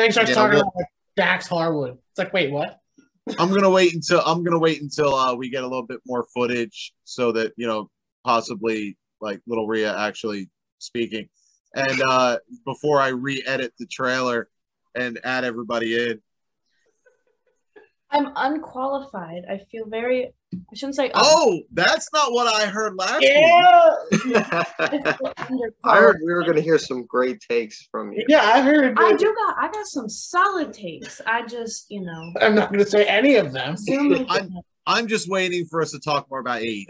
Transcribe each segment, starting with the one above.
Then he starts Yeah, talking about like, Dax Harwood. It's like, wait, what? I'm gonna wait until I'm gonna wait until uh, we get a little bit more footage so that you know possibly like little Rhea actually speaking, and uh, before I re-edit the trailer and add everybody in. I'm unqualified. I feel very. I shouldn't say. un- Oh, that's not what I heard last week. Yeah, I feel underqualified. I heard we were going to hear some great takes from you. yeah, I heard. I do got. I got some solid takes. I just, you know, I'm not going to say any of them. I'm- I'm just waiting for us to talk more about AEW.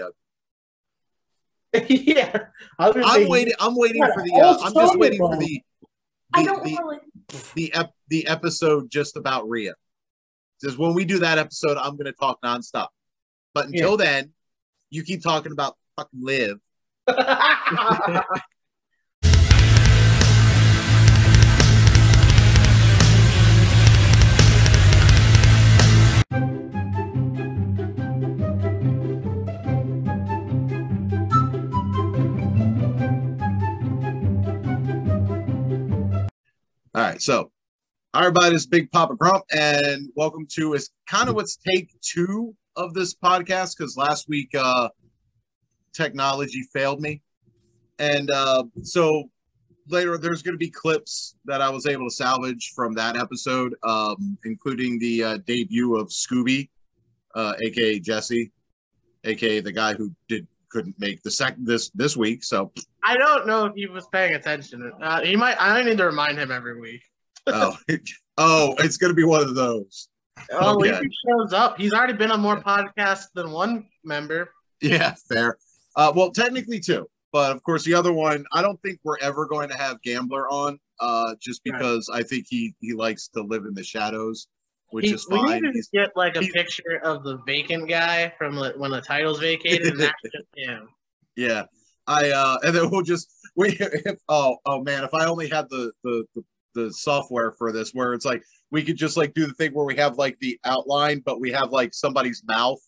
yeah, i waited i'm say, waiting. I'm waiting for the. Uh, I'm just Sony waiting for Bowl. the. I the- don't the, really. the ep- the episode just about Rhea. Because when we do that episode, I'm going to talk nonstop. But until then, you keep talking about fucking live. All right, so everybody, this is Big Papa Grump, and welcome to is kind of what's take two of this podcast because last week uh technology failed me, and uh so later there's going to be clips that I was able to salvage from that episode, um, including the uh, debut of Scooby, uh, aka Jesse, aka the guy who did couldn't make the second this this week. So I don't know if he was paying attention. Uh, he might. I need to remind him every week. oh oh, it's going to be one of those. Oh, least he shows up. He's already been on more podcasts than one member. Yeah, fair. Uh, well, technically two, but of course the other one, I don't think we're ever going to have Gambler on, uh, just Right. because I think he he likes to live in the shadows, which He- is we fine. need to He's- get like a he's- picture of the vacant guy from like, when the title's vacated, and that's just him. yeah, I uh, and then we'll just we if oh oh man, if I only had the the the, the software for this, where it's like we could just like do the thing where we have like the outline, but we have like somebody's mouth,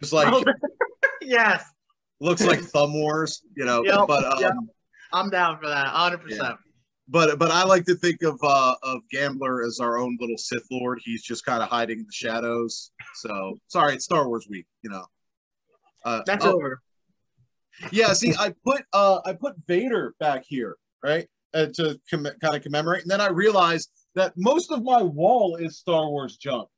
just like Oh, yes, looks like Thumb Wars, you know. Yep, but um, yep. I'm down for that. 100. percent but but I like to think of uh of Gambler as our own little Sith Lord. He's just kind of hiding in the shadows. So sorry, it's Star Wars week, you know. Uh, That's oh, over. yeah. See, I put uh I put Vader back here, right, uh, to com- kind of commemorate, and then I realized that most of my wall is Star Wars junk.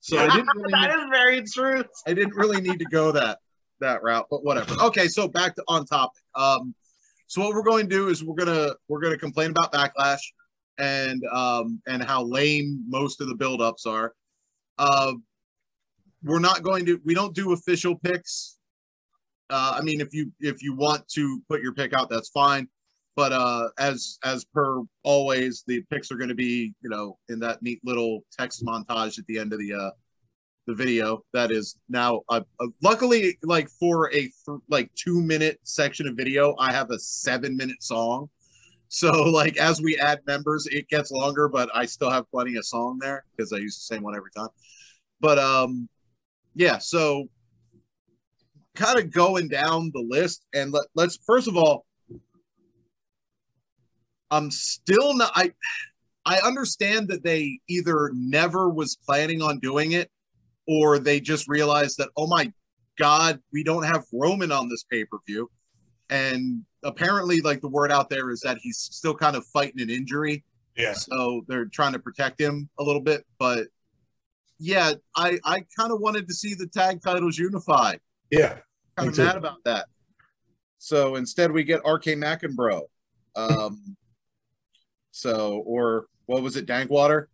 So I didn't really that need, is very true. I didn't really need to go that that route, but whatever. Okay, so back to on topic. Um, so what we're going to do is we're gonna we're gonna complain about backlash and um and how lame most of the buildups are. Uh, we're not going to we don't do official picks. Uh, I mean, if you if you want to put your pick out, that's fine. But uh, as as per always, the picks are going to be you know in that neat little text montage at the end of the uh, the video. That is now uh, uh, luckily like for a th- like two minute section of video i have a seven minute song. So like as we add members it gets longer but i still have plenty of song there because i use the same one every time. But um yeah so kind of going down the list and let, let's first of all i'm still not i i understand that they either never was planning on doing it or they just realized that oh my god we don't have roman on this pay-per-view. And apparently like the word out there is that he's still kind of fighting an injury. Yeah. so they're trying to protect him a little bit. But yeah i i kind of wanted to see the tag titles unified. Yeah. kind of mad about that. So instead we get rk mcenbro um so or what was it? Dankwater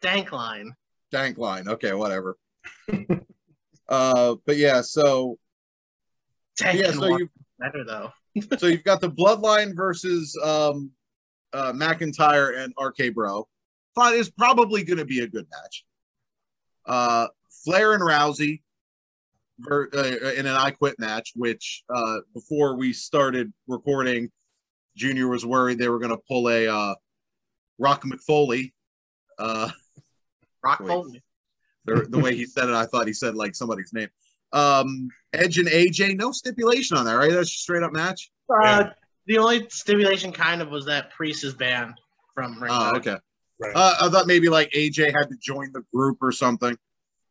Dank line. dank line. Okay whatever. Uh but yeah so Dank yeah so you better though. so you've got the bloodline versus um uh mcintyre and rk bro. Fine is probably going to be a good match. Uh flair and rousey ver- uh, in an i quit match which uh before we started recording junior was worried they were going to pull a uh rock mcfoley uh Rock Wait. Foley. the, the way he said it, I thought he said like somebody's name. Um, Edge and AJ, no stipulation on that, right? That's just straight up match. Uh, Yeah. The only stipulation kind of was that Priest is banned from Oh, okay. Right. Uh, I thought maybe like AJ had to join the group or something.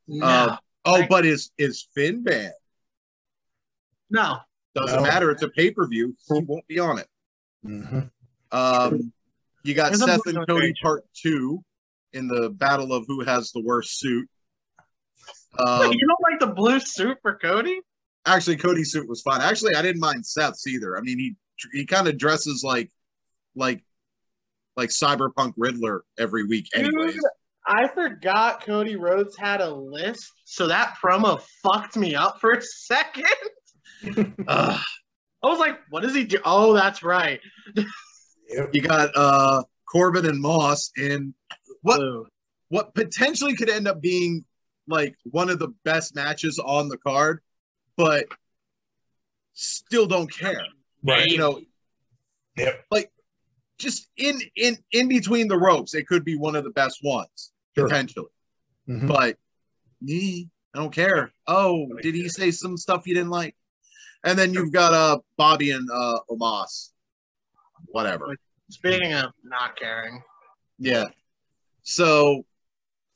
No, Uh, oh, I- but is is Finn banned? no. Doesn't No. matter. It's a pay per view. He won't be on it. Mhm. Um, you got There's Seth and Cody part two in the battle of who has the worst suit. Wait, Um, you don't like the blue suit for Cody? actually, Cody's suit was fun. Actually, I didn't mind Seth's either. I mean, he he kind of dresses like like like cyberpunk Riddler every week, anyways. Dude, I forgot Cody Rhodes had a list, so that promo fucked me up for a second. Ugh. I was like, what does he do? Oh, that's right. Yep. you got uh Corbin and Moss in what Blue. what potentially could end up being like one of the best matches on the card, but still don't care. Right. You know, Yep. just in in in between the ropes, it could be one of the best ones Sure. potentially. Mhm. But me, I don't care. Oh, did he say some stuff you didn't like? And then you've got uh Bobby and uh Omos. Whatever. Speaking of not caring, Yeah. So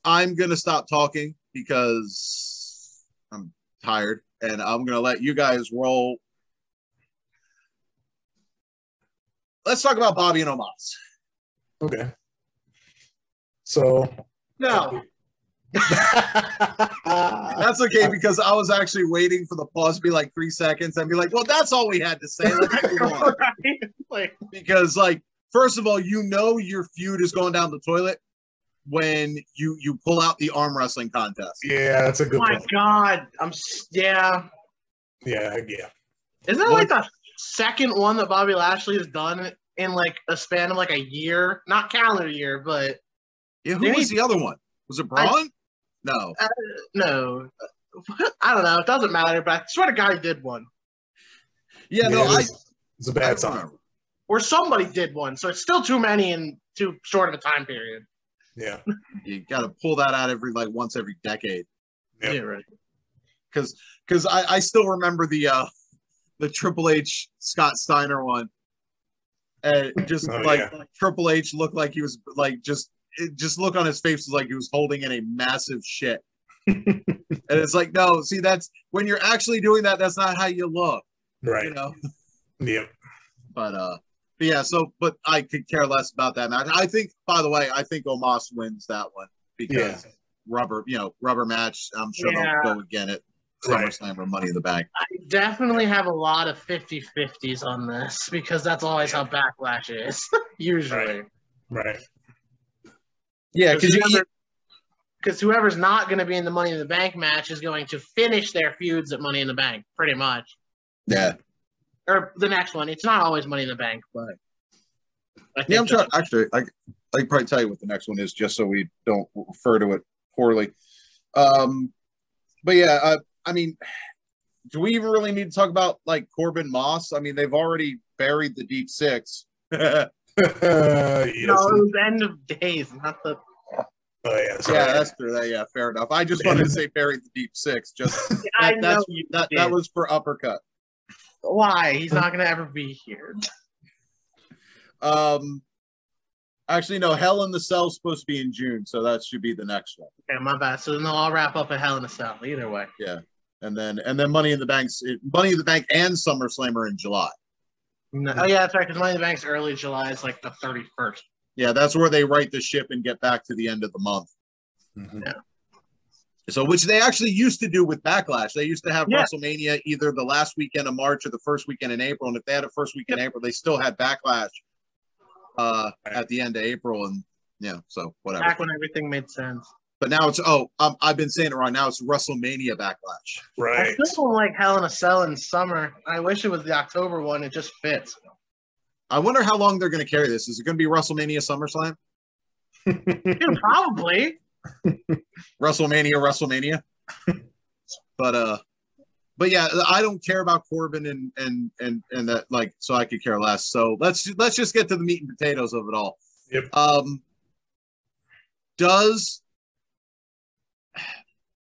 I'm gonna stop talking because I'm tired and I'm gonna let you guys roll. Let's talk about Bobby and Omos. Okay. So. no. That's okay because I was actually waiting for the pause to be like three seconds and be like, well, that's all we had to say. Let's move on. Right? like, Because like, first of all, you know your feud is going down the toilet when you you pull out the arm wrestling contest. yeah, that's a oh good my point. god, I'm s- yeah. Yeah, yeah. Isn't that like the second one that Bobby Lashley has done in like a span of like a year? Not calendar year, but Yeah, who Maybe- was the other one? Was it Braun? No. no. I don't know. It doesn't matter, but I swear to God, he did one. Yeah, no, it I, it's a bad don't sign. Or somebody did one. So it's still too many in too short of a time period. Yeah. You got to pull that out every like once every decade Yep. Yeah, right. because because I, I still remember the uh the Triple H Scott Steiner one, and just Oh, like yeah. Triple H looked like he was like just it just look on his face was like he was holding in a massive shit, and it's like no, see that's when you're actually doing that, that's not how you look, Right. you know. Yep. But uh, but yeah. So, but I could care less about that match. I think, by the way, I think Omos wins that one because rubber, you know, rubber match. I'm sure Yeah. they'll go again at Right. SummerSlam or Money in the Bank. I definitely have a lot of 50 50s on this because that's always how backlash is, usually. Right. Yeah, because you. Because whoever's not going to be in the Money in the Bank match is going to finish their feuds at Money in the Bank, pretty much. Yeah, Or the next one. It's not always Money in the Bank, but. I think yeah. I'm trying. Actually, I I can probably tell you what the next one is, just so we don't refer to it poorly. Um, but yeah, uh, I mean, do we even really need to talk about like Corbin Moss? I mean, they've already buried the deep six. yes. No, it was end of days, not the. Oh, yeah. Sorry. Yeah, that's true. That, yeah, fair enough. I just wanted to say buried the deep six. Just I that, know that's, you that, that was for uppercut. Why? He's not going to ever be here. Um, actually, no. Hell in the Cell is supposed to be in June, so that should be the next one. Okay, my bad. So then I'll wrap up at Hell in a Cell, either way. Yeah, and then and then Money in the Bank's Money in the Bank and SummerSlam are in July. No, oh, yeah, that's right, because Money in the Bank's early July is like the 31st. Yeah, that's where they write the ship and get back to the end of the month. Mhm. So, which they actually used to do with Backlash. They used to have Yeah. WrestleMania either the last weekend of March or the first weekend in April. And if they had a first weekend in April, they still had Backlash uh, at the end of April. And yeah, so whatever. Back when everything made sense. But now it's oh, um, I've been saying it wrong. Now it's WrestleMania Backlash. I Right. still don't like Hell in a Cell in summer. I wish it was the October one. It just fits. I wonder how long they're going to carry this. Is it going to be WrestleMania SummerSlam? Dude, probably. WrestleMania, WrestleMania. but uh, but yeah, I don't care about Corbin and and and and that like so I could care less. So let's let's just get to the meat and potatoes of it all. Yep. Um, does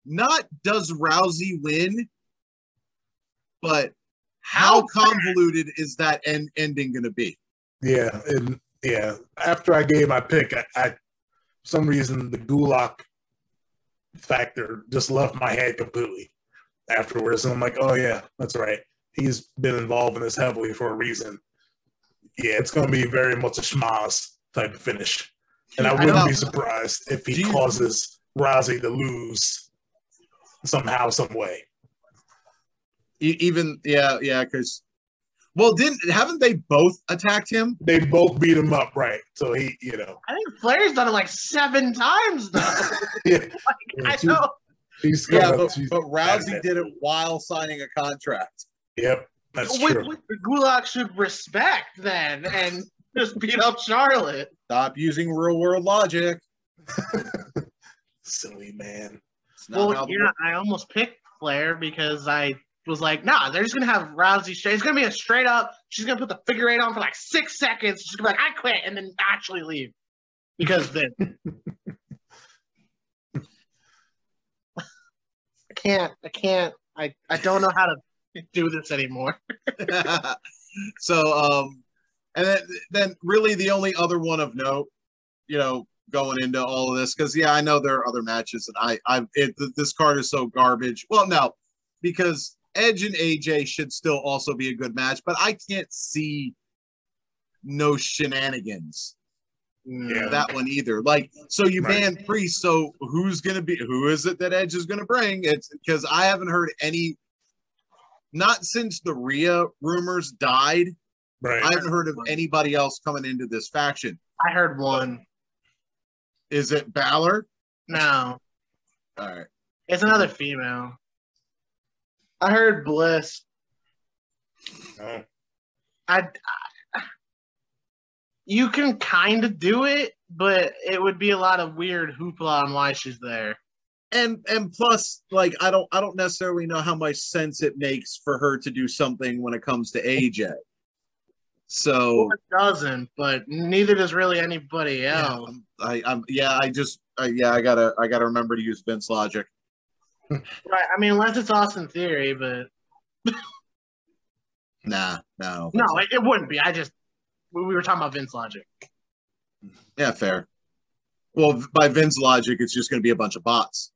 not does Rousey win, but how convoluted is that end ending going to be? Yeah, and yeah. After I gave my pick, I, I for some reason the Gulak factor just left my head completely afterwards. And I'm like, oh yeah, that's right. He's been involved in this heavily for a reason. Yeah, it's gonna be very much a schmoz type of finish. And I I wouldn't know. be surprised if he you- causes Rousey to lose somehow, some way. Even yeah, yeah, because well, didn't haven't they both attacked him? They both beat him up, right? So he, you know, I think Flair's done it like seven times though. yeah, I know. He's Yeah, gonna- but, she's but Rousey at did it it. while signing a contract. Yep, that's Which, true. which the Gulak should respect then and just beat up Charlotte. Stop using real world logic. Silly man. It's not Well, the you know, I almost picked Flair because I was like, nah, they're just gonna have Rousey straight. It's gonna be a straight up. She's gonna put the figure eight on for like six seconds. She's gonna be like, I quit, and then actually leave because then I can't. I can't. I I don't know how to do this anymore. so um and then then really the only other one of note you know going into all of this because yeah i know there are other matches and i i it, this card is so garbage well no because edge and aj should still also be a good match but i can't see no shenanigans Yeah. that one either like so you Right. ban priest so who's gonna be who is it that edge is gonna bring it's because i haven't heard any not since the Rhea rumors died Right. I haven't heard of anybody else coming into this faction. I heard one. Is it Balor? No, All right. it's another female. I heard Bliss. Oh. I, I you can kind of do it, but it would be a lot of weird hoopla on why she's there. And and plus, like I don't I don't necessarily know how much sense it makes for her to do something when it comes to AJ. So it doesn't, but neither does really anybody yeah, else. I'm- I, I'm yeah I just I, yeah I gotta I gotta remember to use Vince logic. Right? I mean, unless it's Austin Theory, but Nah, no, no, it, it wouldn't be. I just we, we were talking about Vince logic. yeah, fair. Well, by Vince logic, it's just gonna be a bunch of bots,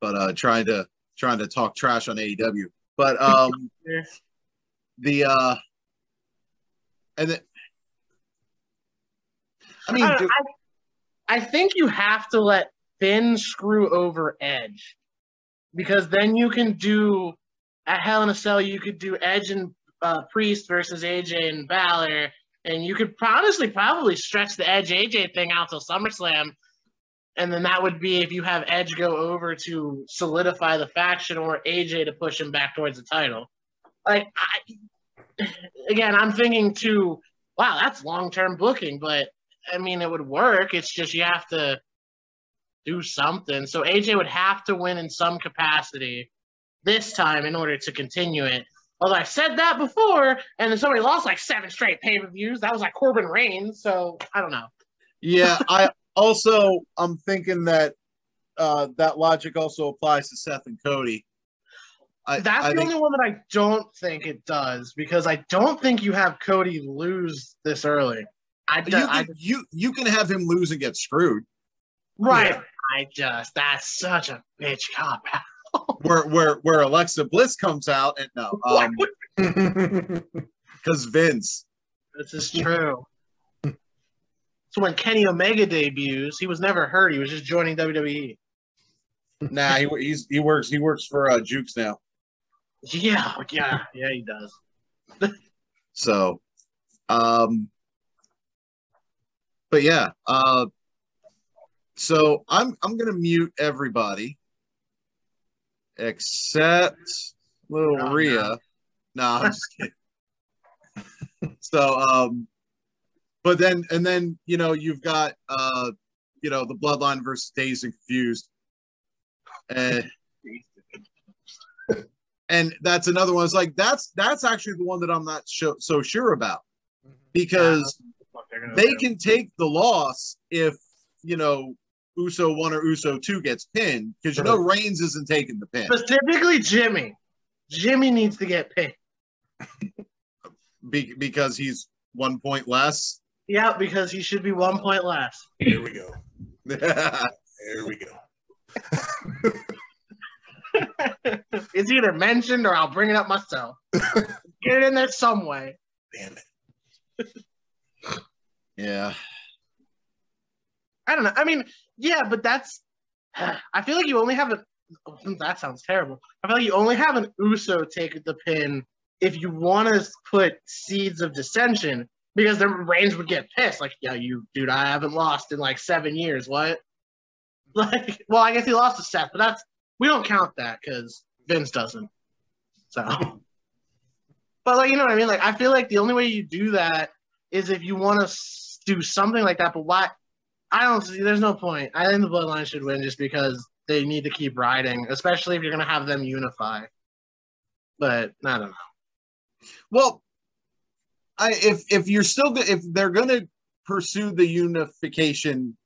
but uh, trying to trying to talk trash on AEW. But um, the uh, and then I mean, I, do- I, I think you have to let Finn screw over Edge because then you can do at Hell in a Cell. You could do Edge and uh, Priest versus AJ and Balor, and you could honestly probably stretch the Edge AJ thing out till SummerSlam. And then that would be if you have Edge go over to solidify the faction or AJ to push him back towards the title. Like, I, again, I'm thinking too, wow, that's long term booking, but I mean, it would work. It's just you have to do something. So AJ would have to win in some capacity this time in order to continue it. Although I said that before, and then somebody lost like seven straight pay per views. That was like Corbin Reigns. So I don't know. yeah, I also I'm thinking that uh, that logic also applies to Seth and Cody. I, That's I the think, only one that I don't think it does because I don't think you have Cody lose this early. I, you, ju- I you you can have him lose and get screwed. right. Yeah. I just that's such a bitch cop out. Where where where Alexa Bliss comes out and no, um, because Vince. This is true. so when Kenny Omega debuts, he was never hurt. He was just joining. WWE. Nah, he he's, he works he works for uh, Jukes now. Yeah, yeah, yeah, he does. So, um, but yeah, uh, so I'm I'm gonna mute everybody except little Oh, Rhea. No, I'm just kidding. so, um, but then and then you know you've got uh, you know the Bloodline versus Dazed and Confused, and and that's another one. It's like that's that's actually the one that I'm not so, so sure about mm-hmm. because What they're they do. can take the loss if you know Uso one or Uso two gets pinned because you know Reigns isn't taking the pin specifically Jimmy. Jimmy needs to get pinned be, because he's one point less. Yeah, because he should be one point less. Here we go. Here we go. it's either mentioned or I'll bring it up myself. Get it in there some way. Damn it. yeah. I don't know. I mean, yeah, but that's. I feel like you only have a. That sounds terrible. I feel like you only have an USO take the pin if you want to put seeds of dissension because the Reigns would get pissed. Like, yeah, you dude, I haven't lost in like seven years. What? Like, well, I guess he lost to Seth, but that's we don't count that because Vince doesn't. So, but like, you know what I mean? Like, I feel like the only way you do that is if you want to do something like that. But why? I don't see. There's no point. I think the Bloodline should win just because they need to keep riding, especially if you're gonna have them unify. But I don't know. Well, I if if you're still if they're gonna pursue the unification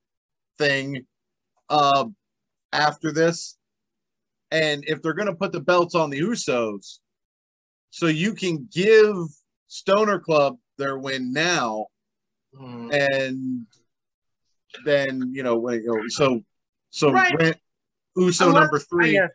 thing uh, after this, and if they're gonna put the belts on the Usos, so you can give Stoner Club their win now, Hmm. and then you know when you know, so so Right. Ran- Uso Unless- number I three. guess,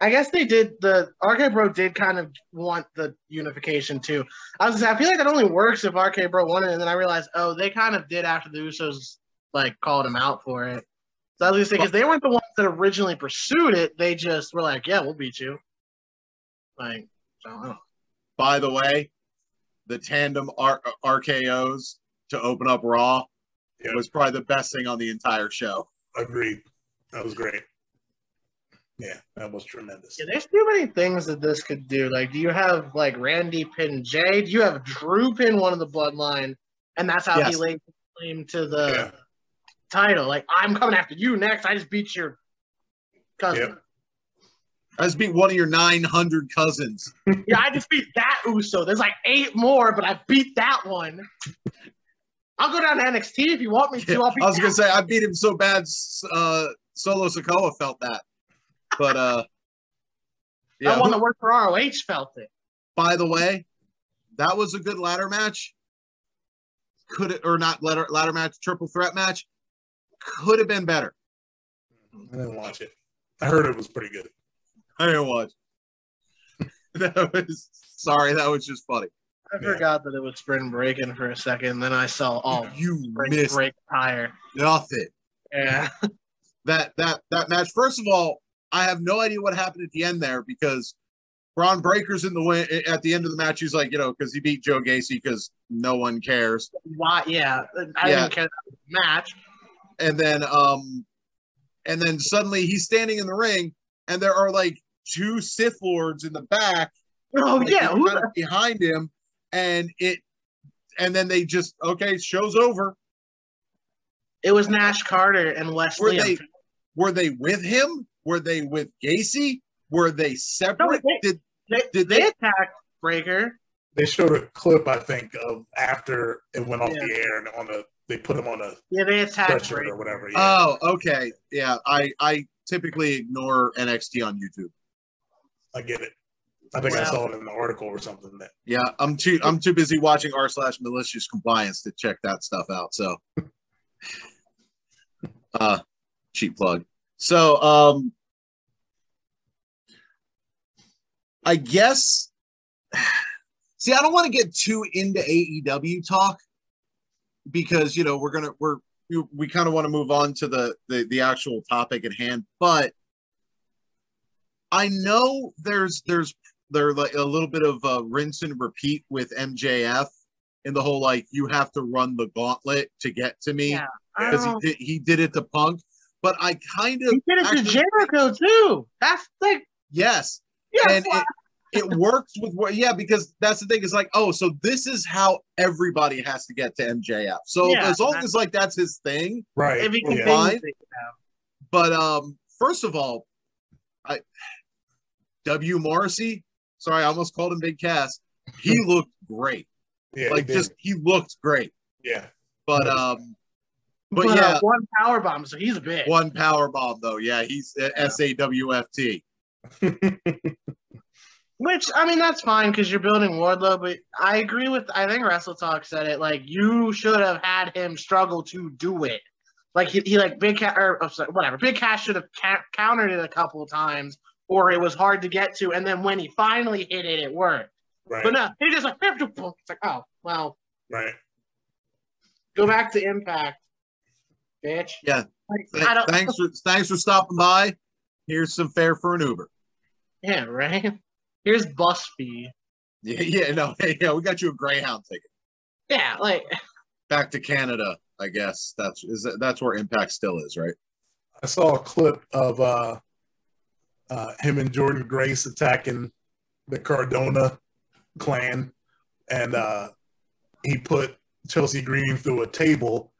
I guess they did the RK Bro did kind of want the unification too. I was say, I feel like that only works if RK Bro won it, and then I realized, oh, they kind of did after the Usos like called him out for it. So I was gonna say because they weren't the ones that originally pursued it, they just were like, yeah, we'll beat you. Like, so, I don't know. By the way, the tandem R- uh, RKO's to open up Raw Yeah. was probably the best thing on the entire show. Agreed. That was great. Yeah, that was tremendous. Yeah, there's too many things that this could do. Like, do you have like Randy pin Jay? Do you have Drew pin one of the bloodline, and that's how Yes. he laid claim to the Yeah. Title? Like, I'm coming after you next. I just beat your cousin. Yep. I just beat one of your 900 cousins. Yeah, I just beat that Uso. There's like eight more, but I beat that one. I'll go down to NXT if you want me to. I'll I was gonna say I beat him so bad. Uh, Solo Sikoa felt that, but uh, yeah. one who- that worked for ROH felt it. by the way, that was a good ladder match. Could it or not ladder ladder match triple threat match? Could have been better. I didn't watch it. I heard it was pretty good. I didn't watch. that was sorry. That was just funny. I Yeah. forgot that it was spring breaking for a second. Then I saw all you spring missed break tire. nothing. Yeah. that that that match. First of all, I have no idea what happened at the end there because Bron Breakker's in the win eh, at the end of the match. He's like, you know, because he beat Joe Gacy because no one cares. Why? Yeah, I Yeah. didn't care about the match. And then um, and then suddenly he's standing in the ring, and there are like two Sith lords in the back. Oh like, yeah, kind who of behind him, and it, and then they just okay, show's over. it was Nash Carter and Were Wes Lee. they were they with him? Were they with Gacy? Were they separate? they- Did they, did they they- attacked Breakker. They showed a clip, I think, of after it went off Yeah. the air and on the they put them on a Yeah, they attacked stretcher Breakker. or whatever. Yeah, Oh, okay. Yeah, I I typically ignore NXT on YouTube. I get it. I think I saw it in the article or something that Yeah, I'm too I'm too busy watching r slash malicious compliance to check that stuff out. So, uh, cheap plug. So, um, I guess. See, I don't want to get too into AEW talk because you know we're gonna we're we, we kind of want to move on to the, the the actual topic at hand, but I know there's there's there like a little bit of uh, rinse and repeat with MJF in the whole like you have to run the gauntlet to get to me because don't- he did he did it to Punk, but I kind of he did it to Jericho too. That's like yes, yeah, and it works with what yeah because that's the thing it's like oh so this is how everybody has to get to MJF. So Yeah, as long as like that's his thing, right. if he yeah. continues Fine. But um, first of all, I W Morrissey. Sorry, I almost called him Big Cass. He looked great. yeah, like he just he looked great. yeah. But um, but, but uh, yeah, one power bomb, so he's a big. one power bomb though. Yeah, he's S A W F T. Which I mean, that's fine because you're building Wardlow, but I agree with. I think WrestleTalk said it. Like you should have had him struggle to do it. Like he, he like big cat or oh, sorry, whatever. Big Cass should have ca- countered it a couple times, or it was hard to get to. And then when he finally hit it, it worked. Right. But no, he just like it's like oh well. right. Go back to Impact, bitch. Yeah. Like, Th- thanks for thanks for stopping by. Here's some fare for an Uber. yeah, right. Here's bus fee. Yeah, yeah, no, yeah, we got you a Greyhound ticket Yeah, like back to Canada. I guess that's is that, that's where Impact still is, right? I saw a clip of uh, uh, him and Jordynne Grace attacking the Cardona clan, and uh, he put Chelsea Green through a table.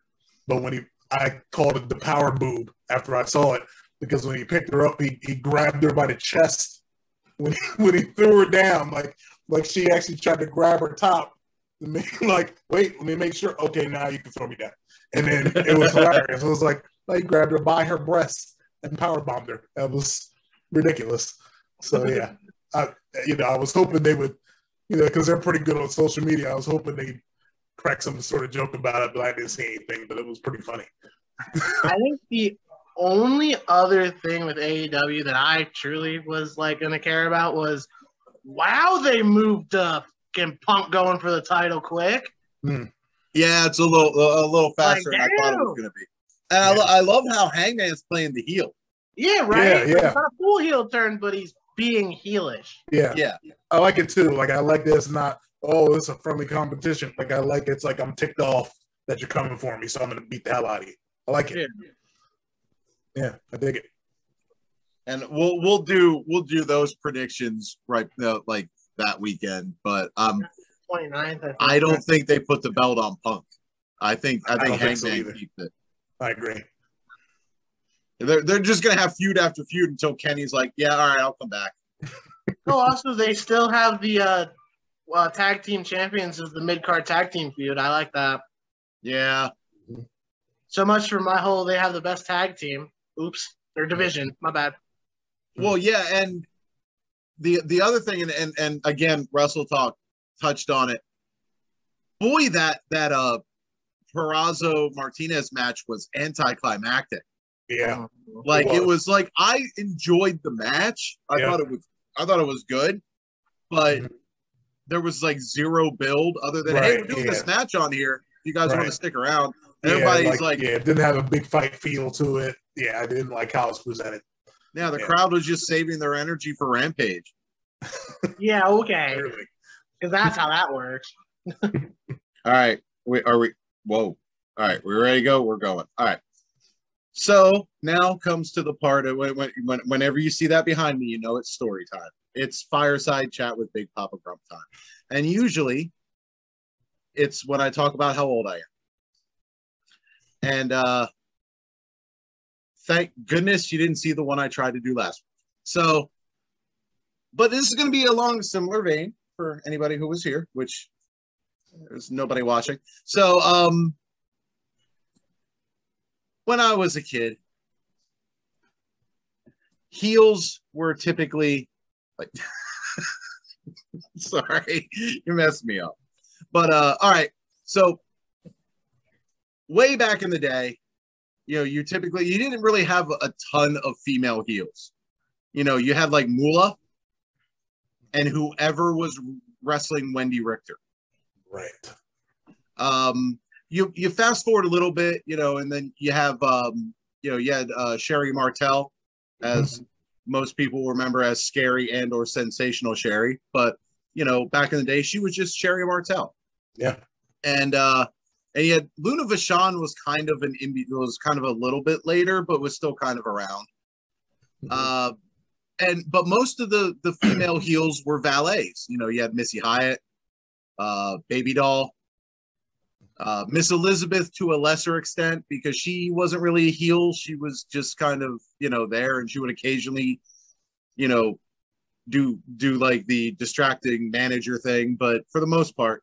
But when he, I called it the power boob after I saw it because when he picked her up, he, he grabbed her by the chest when he, when he threw her down, like like she actually tried to grab her top. Like, wait, let me make sure. Okay, now you can throw me down. And then it was hilarious. It was like, like grabbed her by her breast and power bombed her. That was ridiculous. So yeah, I you know I was hoping they would, you know, because they're pretty good on social media. I was hoping they crack some sort of joke about it, but I didn't see anything. But it was pretty funny. I think the only other thing with AEW that I truly was like gonna care about was wow they moved up and Punk going for the title quick. Hmm. Yeah, it's a little a little faster Like, than I thought it was gonna be. And I, lo- I love how Hangman's playing the heel. Yeah, right. Yeah, yeah. It's not a full heel turn, but he's being heelish. Yeah, Yeah, I like it too. Like I like this. Not oh, it's a friendly competition. Like I like it's like I'm ticked off that you're coming for me, so I'm gonna beat the hell out of you. I like it. Yeah, I dig it. and we'll we'll do we'll do those predictions right uh, like that weekend. But um, 29th, I, think. I don't think they put the belt on Punk. I think I I think don't so Hangman either. keeps it. I agree. They're they're just gonna have feud after feud until Kenny's like, yeah, all right, I'll come back. Oh, also they still have the uh, uh tag team champions as the mid card tag team feud. I like that. Yeah, So much for my whole they have the best tag team. Oops, their division. My bad. Well, yeah, and the the other thing, and and, and again, WrestleTalk touched on it. Boy, that that uh Purrazzo Martinez match was anticlimactic. Yeah, Like it was. was like I enjoyed the match. I Yeah. thought it was I thought it was good, but Mhm. there was like zero build other than hey, Right, we're doing yeah. this match on here. If you guys want to stick around. And Yeah, everybody's like, yeah, it didn't have a big fight feel to it. Yeah, I didn't like how it was presented. yeah, the Yeah. crowd was just saving their energy for Rampage. Yeah, okay. Because that's how that works. All right. We are we whoa. All right, we ready to go? We're going. All right. So now comes to the part of when, when, when whenever you see that behind me, you know it's story time. It's fireside chat with Big Papa Grump time. And usually it's when I talk about how old I am. And uh thank goodness you didn't see the one I tried to do last week. So but this is going to be along a similar vein for anybody who was here, which there's nobody watching. So, um, when I was a kid, heels were typically like, sorry, you messed me up. But, uh, all right. So, way back in the day, you know, you typically, you didn't really have a ton of female heels. You know, you had like Moolah and whoever was wrestling Wendi Richter Right. um you you fast forward a little bit you know and then you have um you know you had uh sherri martel as most people remember as scary and or sensational sherri but you know back in the day she was just sherri martel Yeah. and uh and yet luna vachon was kind of an in was kind of a little bit later but was still kind of around uh and but most of the the female heels were valets you know you had missy hyatt uh baby doll uh, Miss Elizabeth to a lesser extent because she wasn't really a heel. She was just kind of, you know, there and she would occasionally, you know, do do like the distracting manager thing, but for the most part.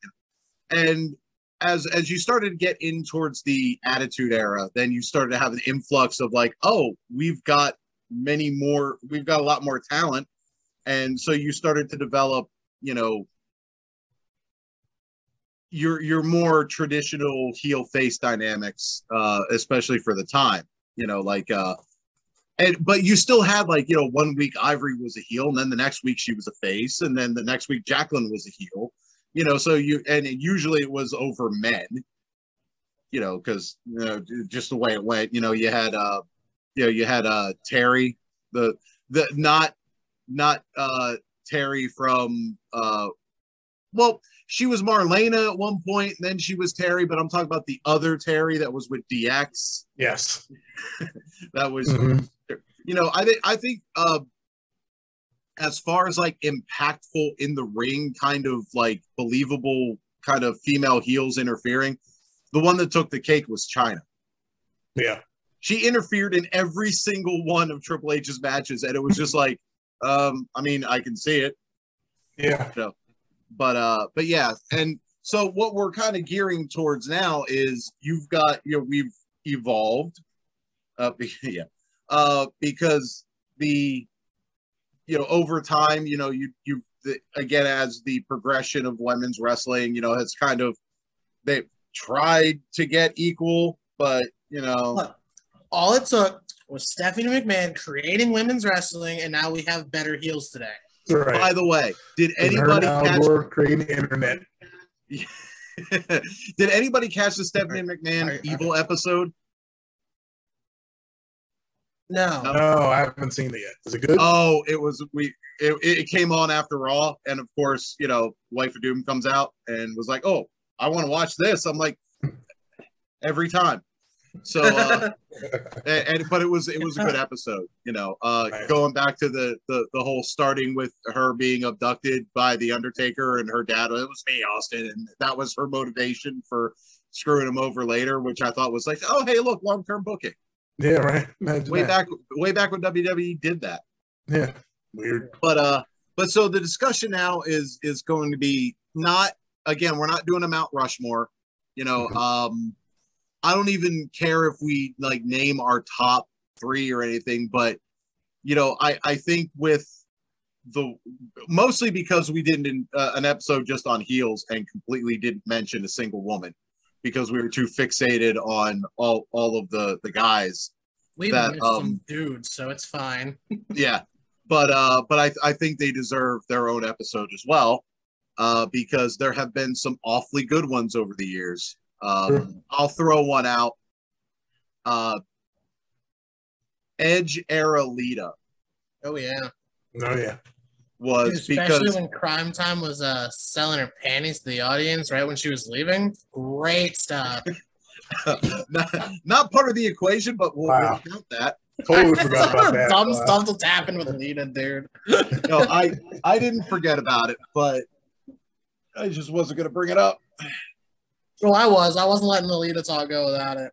And as as you started to get in towards the attitude era, then you started to have an influx of like, oh, we've got many more, we've got a lot more talent. and so you started to develop, you know, your your more traditional heel face dynamics, uh, especially for the time. You know, like uh, and but you still had like you know one week Ivory was a heel, and then the next week she was a face, and then the next week Jacqueline was a heel. You know, so you and it, usually it was over men. You know, because you know just the way it went. You know, you had uh, you know, you had uh Terry, the the not not uh Terry from uh well, she was Marlena at one point, and then she was Terry, but I'm talking about the other Terry that was with DX. Yes. That was Mhm. you know, I think I think uh as far as like impactful in the ring, kind of like believable kind of female heels interfering, the one that took the cake was Chyna. Yeah. She interfered in every single one of Triple H's matches, and it was just like, um, I mean, I can see it, Yeah. but uh, but yeah, and so what we're kind of gearing towards now is you've got you know we've evolved, uh, yeah, uh, because the you know over time you know you you the, again as the progression of women's wrestling you know has kind of they tried to get equal, but you know Look, all it took was Stephanie McMahon creating women's wrestling, and now we have better heels today. Right. By the way, did anybody and Al catch? Creating the internet. did anybody catch the Stephanie McMahon Are- are- evil episode? No, No, I haven't seen it yet. Is it good? Oh, it was we. It, it came on after Raw, and of course, you know, Wife of Doom comes out and was like, "Oh, I want to watch this." I'm like, every time. So, uh, and, and but it was it was a good episode. You know, uh, Nice. going back to the, the the whole starting with her being abducted by the Undertaker and her dad. It was me, Austin, and that was her motivation for screwing him over later, which I thought was like, oh, hey, look, long term booking. Yeah, right. Imagine Way that. back, way back when WWE did that. Yeah. Weird. but uh but so the discussion now is is going to be not again we're not doing a mount rushmore you know um i don't even care if we like name our top three or anything but you know i i think with the mostly because we did an, uh, an episode just on heels and completely didn't mention a single woman because we were too fixated on all all of the the guys we that, missed um, some dudes, so it's fine. yeah but uh but i i think they deserve their own episode as well uh because there have been some awfully good ones over the years um Sure. i'll throw one out uh edge era lita Oh yeah, Oh yeah. Was especially because when Cryme Tyme was uh selling her panties to the audience right when she was leaving. Great stuff. not, not part of the equation but we'll, Wow. we'll count that Totally forgot about that. Dumb Wow. stuff that's happened with Lita, dude. no i i didn't forget about it but i just wasn't gonna bring it up Well, I was. I wasn't letting the Lita talk go without it.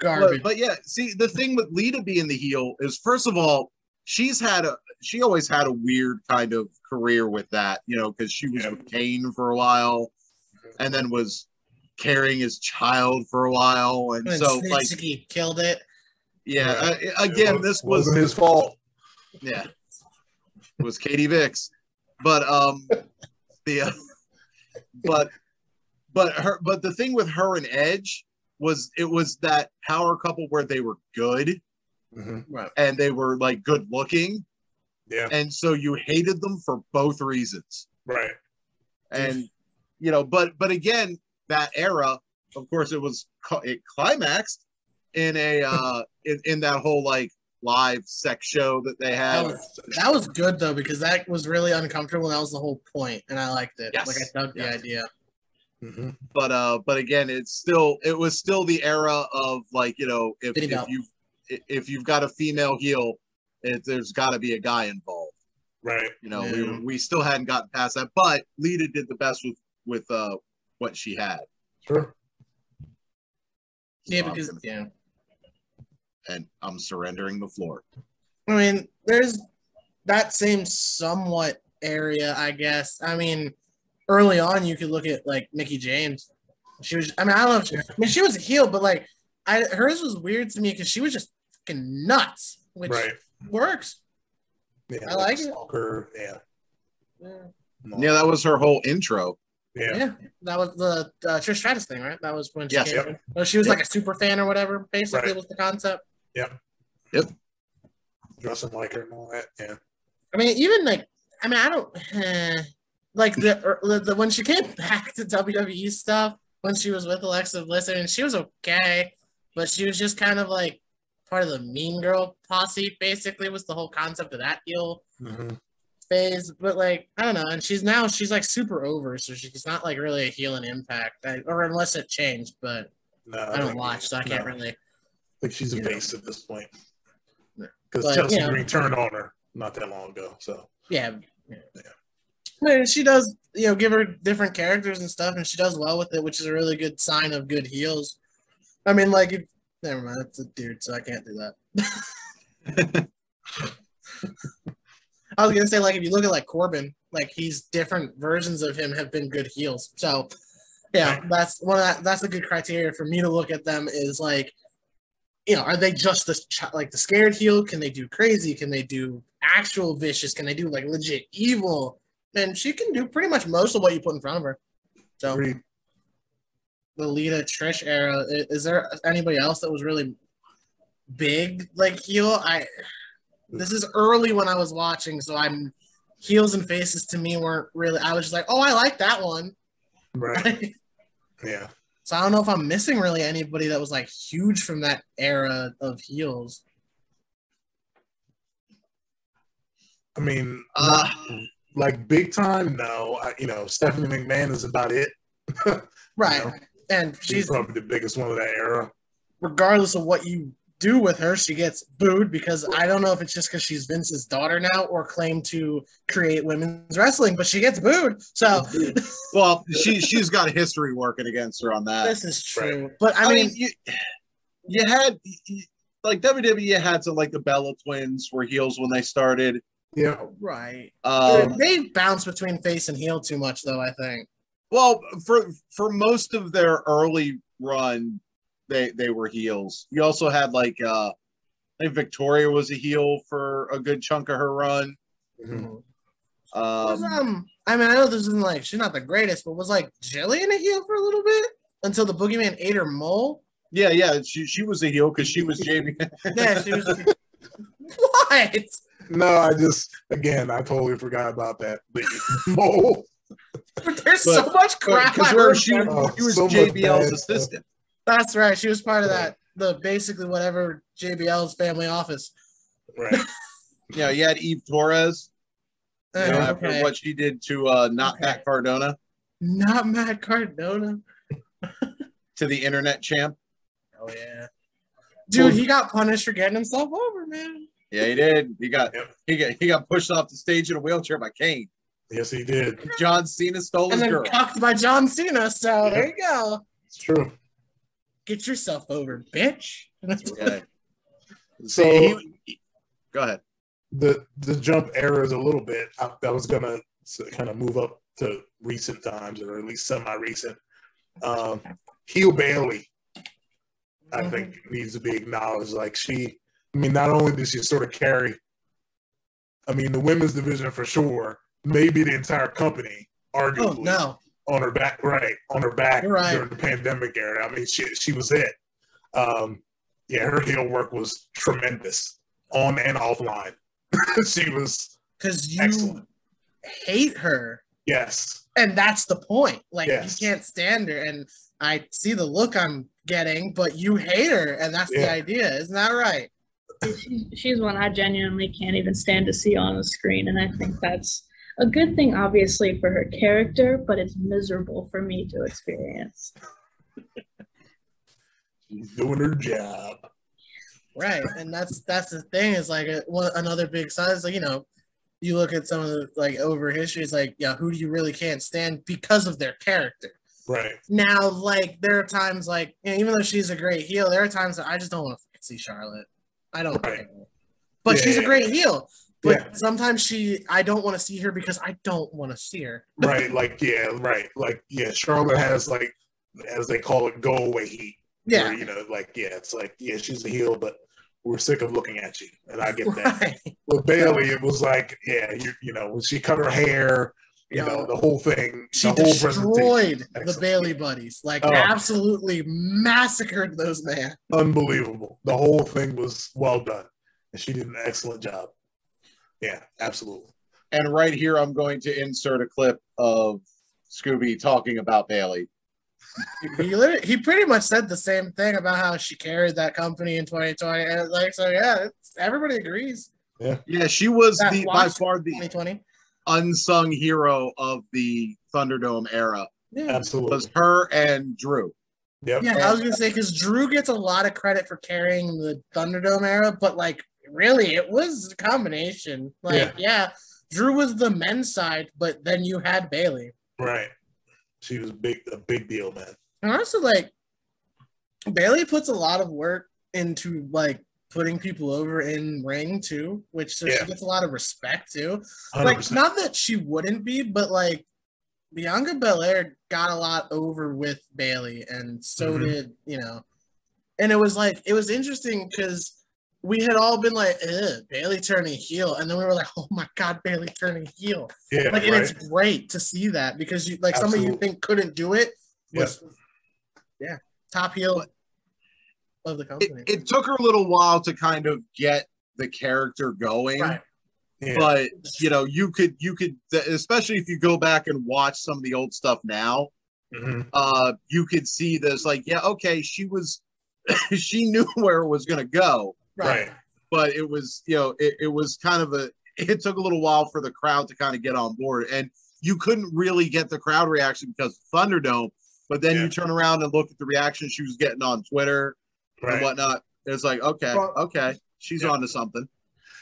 but, Garbage. but yeah, see, the thing with Lita being the heel is, first of all, she's had a she always had a weird kind of career with that, you know, because she was Yeah. with Kane for a while, and then was carrying his child for a while, and And so like, Snitsky killed it. yeah, uh, It again, this was wasn't his fault. yeah, it was Katie Vick, but um, the uh, but but her but the thing with her and Edge was it was that power couple where they were good Mhm. Right. and they were like good looking Yeah. and so you hated them for both reasons Right. and you know but but again that era of course it was it climaxed in a uh in, in that whole like live sex show that they That had was, that was good though because that was really uncomfortable. That was the whole point, and I liked it. Yes. Like I dug the Yes. idea. hmm but uh but again it's still it was still the era of like you know if, Bitty if belt. You've if you've got a female heel it, there's got to be a guy involved Right. you know Yeah. we, we still hadn't gotten past that but lita did the best with with uh what she had Sure. Yeah, So I'm because gonna- yeah. and i'm surrendering the floor I mean, there's that same somewhat area, I guess. I mean, early on, you could look at like Mickie James. She was. I mean, I don't know. If she, I mean, she was a heel, but like, I hers was weird to me because she was just fucking nuts, which Right. works. Yeah, I like it. Stalker. Yeah. Yeah. Yeah, that was her whole intro. Yeah. Yeah, that was the uh, Trish Stratus thing, right? That was when she Yes. came Yep. Well, she was like a super fan or whatever. Basically, Right. was the concept. Yep. Yep. Dressing like her and all that. Yeah. I mean, even like, I mean, I don't eh, like the, er, the the when she came back to WWE stuff when she was with Alexa Bliss. I mean, she was okay, but she was just kind of like part of the Mean Girl posse. Basically, was the whole concept of that heel Mhm. phase. But like, I don't know. And she's now she's like super over, so she's not like really a heel in Impact, I, or unless it changed. But No, I don't watch, so I can't no. really. Like she's a you know. at this point. Because Chelsea you know. Green turned on her not that long ago. So Yeah. yeah. Yeah. I mean, she does, you know, give her different characters and stuff, and she does well with it, which is a really good sign of good heels. I mean, like, if, never mind, it's a dude, so I can't do that. I was gonna say, like, if you look at like Corbin, like he's different versions of him have been good heels. So, yeah, that's one of that. That's a good criteria for me to look at them. Is like, you know, are they just the ch- like the scared heel? Can they do crazy? Can they do actual vicious? Can they do like legit evil? And she can do pretty much most of what you put in front of her. So Agreed. The Lita Trish era. i- Is there anybody else that was really big like heel? I this is early when I was watching, so I'm heels and faces to me weren't really. I was just like, oh, I like that one. right. Yeah. so I don't know if I'm missing really anybody that was like huge from that era of heels. I mean, Uh, not like big time. No, I, you know, Stephanie McMahon is about it. Right. know, And She's she's probably the biggest one of that era. regardless of what you do with her, she gets booed because I don't know if it's just because she's Vince's daughter now or claim to create women's wrestling, but she gets booed. So well, she she's got history working against her on that. this is true. But I, I mean, mean, you, you had like WWE had some like the Bella twins were heels when they started. Yeah. right. Um, they bounce between face and heel too much, though. I think. Well, for for most of their early run, they they were heels. You also had like uh, I think Victoria was a heel for a good chunk of her run. Mhm. Was, Um, um, I mean, I know this isn't like she's not the greatest, but was like Jillian a heel for a little bit until the Boogeyman ate her mole. yeah, yeah, she she was a heel because she was Jamie. Yeah, she was. what? No, I just again, I totally forgot about that. The mole. There's so much crap. Because I where remember. she, Oh, she was so JBL's bad stuff. assistant. That's right. She was part of Right. that. The basically whatever JBL's family office. Right. Yeah, you had Eve Torres. You know, Uh, after what she did to uh, not Okay. Matt Cardona Not Matt Cardona. to the internet champ. Oh yeah. Dude, he got punished for getting himself over, man. Yeah, he did. He got he got he got pushed off the stage in a wheelchair by Kane. Yes, he did. John Cena stole And his then girl. cucked by John Cena. So there you go. It's true. Get yourself over, bitch. Yeah. So See, he, he- go ahead. the the jump errors a little bit. I, I was gonna kind of move up to recent times, or at least semi-recent. Um, Heel Bayley, I Mhm. think, needs to be acknowledged. Like she, I mean, not only did she sort of carry, I mean, the women's division for sure, maybe the entire company, arguably, Oh no. on her back, right, on her back right. during the pandemic era. I mean, she she was it. Um, yeah, her heel work was tremendous on and offline. she was Because you excellent. hate her. Yes, And that's the point. Like Yes. you can't stand her. And I see the look I'm getting, but you hate her, and that's the idea, isn't that right? She's, she's one I genuinely can't even stand to see on the screen, and I think that's a good thing, obviously, for her character, but it's miserable for me to experience. she's doing her job. Right, and that's that's the thing is like uh, a, one, another big sign is like you know, you look at some of the like over history, it's like yeah, who do you really can't stand because of their character? Right. Now, like there are times like you know, even though she's a great heel, there are times that I just don't want to see Charlotte. I don't, Right. care. but Yeah, she's a great heel. But Yeah. sometimes she, I don't want to see her because I don't want to see her. Right. Like yeah. Right. Like yeah. Charlotte has like, as they call it, go away heat. Yeah, Where, you know, like yeah, it's like yeah, she's a heel, but we're sick of looking at you, and I get that. Right. With Bayley, it was like, yeah, you, you know, when she cut her hair, you Yo. know, the whole thing, She the destroyed the Bayley buddies, like Oh. absolutely massacred those man. Unbelievable. The whole thing was well done, and she did an excellent job. Yeah, absolutely. And right here, I'm going to insert a clip of Scooby talking about Bayley. He literally, he pretty much said the same thing about how she carried that company in 2020, and like so. Yeah, it's, everybody agrees. Yeah, she was That the by far the 2020. unsung hero of the Thunderdome era. Yeah. Absolutely. Was her and Drew. Yep. Yeah, I was gonna say because Drew gets a lot of credit for carrying the Thunderdome era, but like really, it was a combination. Like, Yeah. yeah. Drew was the men's side, but then you had Bayley. Right. She was big, a big deal, man. And honestly, like Bayley puts a lot of work into like putting people over in ring too, which so Yeah. she gets a lot of respect too. 100%. Like, not that she wouldn't be, but like Bianca Belair got a lot over with Bailey, and so Mhm. did you know. And it was like it was interesting because we had all been like, Ugh, Bayley turning heel, and then we were like, oh my god, Bayley turning heel. yeah, Like, and right. it's great to see that because you like somebody you think couldn't do it was, yeah, top heel of the It, company. it took her a little while to kind of get the character going. right. yeah. but you know you could you could especially if you go back and watch some of the old stuff now Mhm. uh you could see this like yeah okay she was she knew where it was going to go Right. Right. but it was you know it, it was kind of a it took a little while for the crowd to kind of get on board and you couldn't really get the crowd reaction because of thunderdome but then Yeah. you turn around and look at the reaction she was getting on twitter and whatnot it's like okay Well- okay she's Yeah. on to something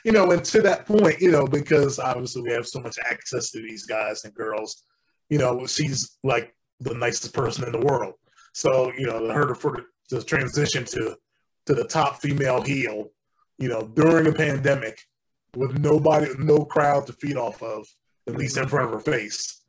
you know, and to that point, you know, because obviously we have so much access to these guys and girls, you know, she's like the nicest person in the world. So, you know, her for the, the transition to to the top female heel, you know, during a pandemic with nobody, no crowd to feed off of, at least in front of her face,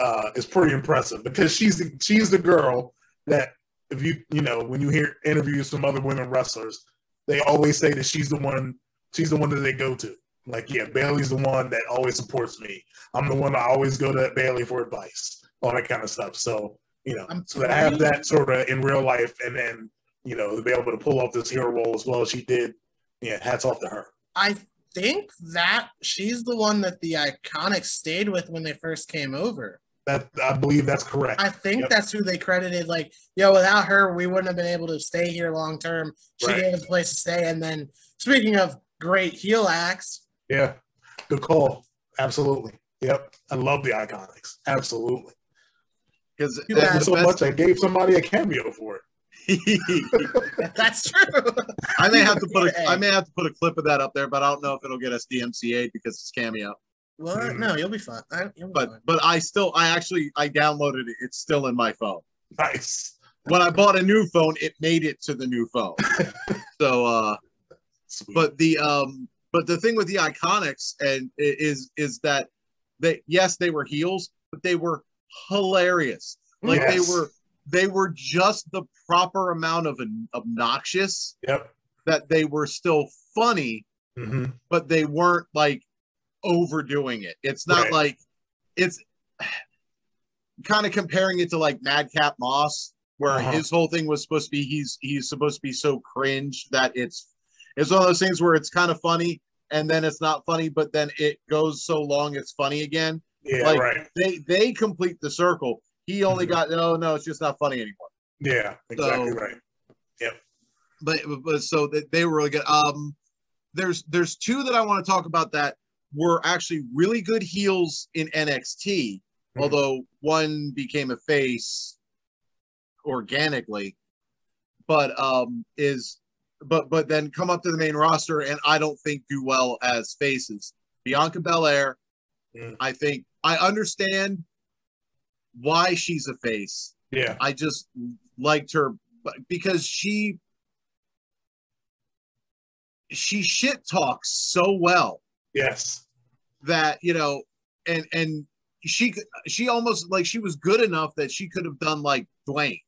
uh, is pretty impressive because she's the, she's the girl that if you you know when you hear interviews from other women wrestlers, they always say that she's the one she's the one that they go to. Like, yeah, Bayley's the one that always supports me. I'm the one I always go to Bayley for advice, all that kind of stuff. So, you know, I'm so to have that sort of in real life and then, you know, to be able to pull off this hero role as well as she did, yeah, hats off to her. I think that she's the one that the Iconics stayed with when they first came over. That I believe that's correct. I think Yep. that's who they credited. Like, yo, without her, we wouldn't have been able to stay here long term. She Right. gave us a place to stay. And then, speaking of great heel acts, yeah, good call. Absolutely. Yep. I love the Iconics. Absolutely. because You Love so much I gave somebody a cameo for it. that's true. I may have to put a I may have to put a clip of that up there, but I don't know if it'll get us DMCA because it's cameo. well, Mhm. no, you'll be fine. I, you'll be But fine. but I still I actually I downloaded it. It's still in my phone. Nice. When I bought a new phone, it made it to the new phone. so uh Sweet. but the um but the thing with the iconics and is is that they yes they were heels, but they were hilarious. Like Yes. they were they were just the proper amount of an- obnoxious Yep. that they were still funny hmm but they weren't like overdoing it. It's not Right. like it's kind of comparing it to like Madcap Moss, where Uh-huh. his whole thing was supposed to be he's he's supposed to be so cringe that it's it's one of those things where it's kind of funny and then it's not funny, but then it goes so long it's funny again. Yeah, Like- right. They they complete the circle. He only Mhm. got no no, it's just not funny anymore. Yeah, exactly So- right. but but so they, they were really good. Um, there's there's two that I want to talk about that were actually really good heels in NXT, Mhm. although one became a face organically, but um is but but then come up to the main roster and I don't think do well as faces. Bianca Belair, Mm. I think I understand why she's a face. Yeah, I just liked her but- because she she shit talks so well yes. that you know and and she she almost like she was good enough that she could have done like Dwayne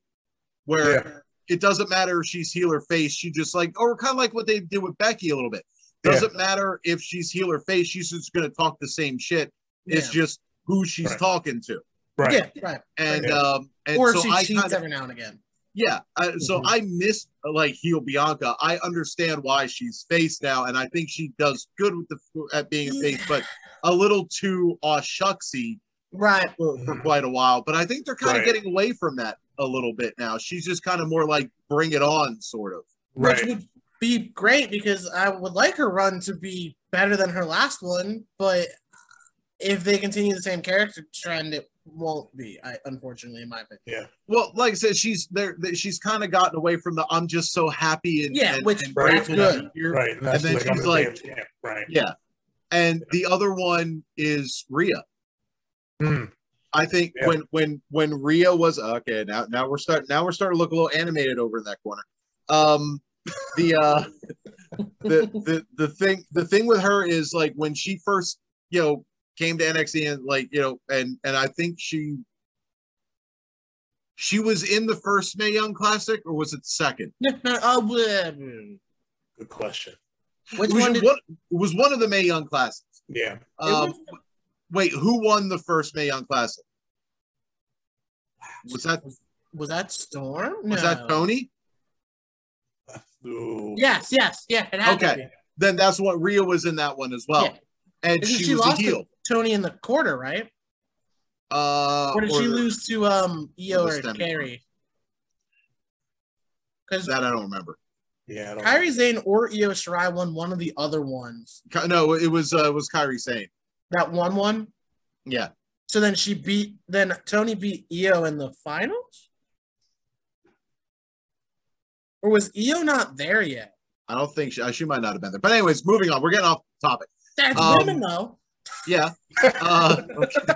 where Yeah. it doesn't matter if she's heel or face. She just like, or kind of like what they did with Becky a little bit. Doesn't matter if she's heel or face. She's just going to talk the same shit. It's just who she's Right. talking to. Right. Yeah, right. And Yeah. um, and or so she I cheats kind of every now and again. yeah. I, So Mhm. I miss like heel Bianca. I understand why she's face now, and I think she does good with the at being a face, but a little too uh shucksy Right. for, for quite a while. But I think they're kind of Right. getting away from that a little bit now. She's just kind of more like bring it on, sort of. Which would be great because I would like her run to be better than her last one, but if they continue the same character trend, it won't be. I unfortunately, in my opinion. Yeah. Well, like I said, she's there. She's kind of gotten away from the "I'm just so happy" and Yeah, and, which- and that's good. here. Right. And, that's then like, I'm she's the like- damn champ. Right. Yeah, and the other one is Rhea. Hmm. I think Yeah. when when when Rhea was okay, now now we're starting now we're starting to look a little animated over in that corner. Um, the uh, the the the thing the thing with her is like when she first you know came to NXT and like you know and and I think she she was in the first Mae Young Classic or was it second? oh, blah, blah. Good question. which it was one did? one, it was one of the Mae Young Classics. Yeah. Um, was- wait, who won the first Mae Young Classic? Was that was that Storm? was that Toni? Ooh. Yes, yes, yeah. It Okay. Then that's what Rhea was in that one as well, Yeah. and Isn't she, she, was a lost heel. to Toni in the quarter, right? Uh, Or did she lose to um Io or Stem Carrie? Because That I don't remember. Yeah. I don't Kairi Sane or Io Shirai won one of the other ones. No, it was uh, it was Kairi Sane. That one one. Yeah, So then she beat. Then Toni beat Io in the finals. Or was Io not there yet? I don't think she, she might not have been there. But anyways, moving on. We're getting off topic. That's Um, women though. Yeah. Uh, okay.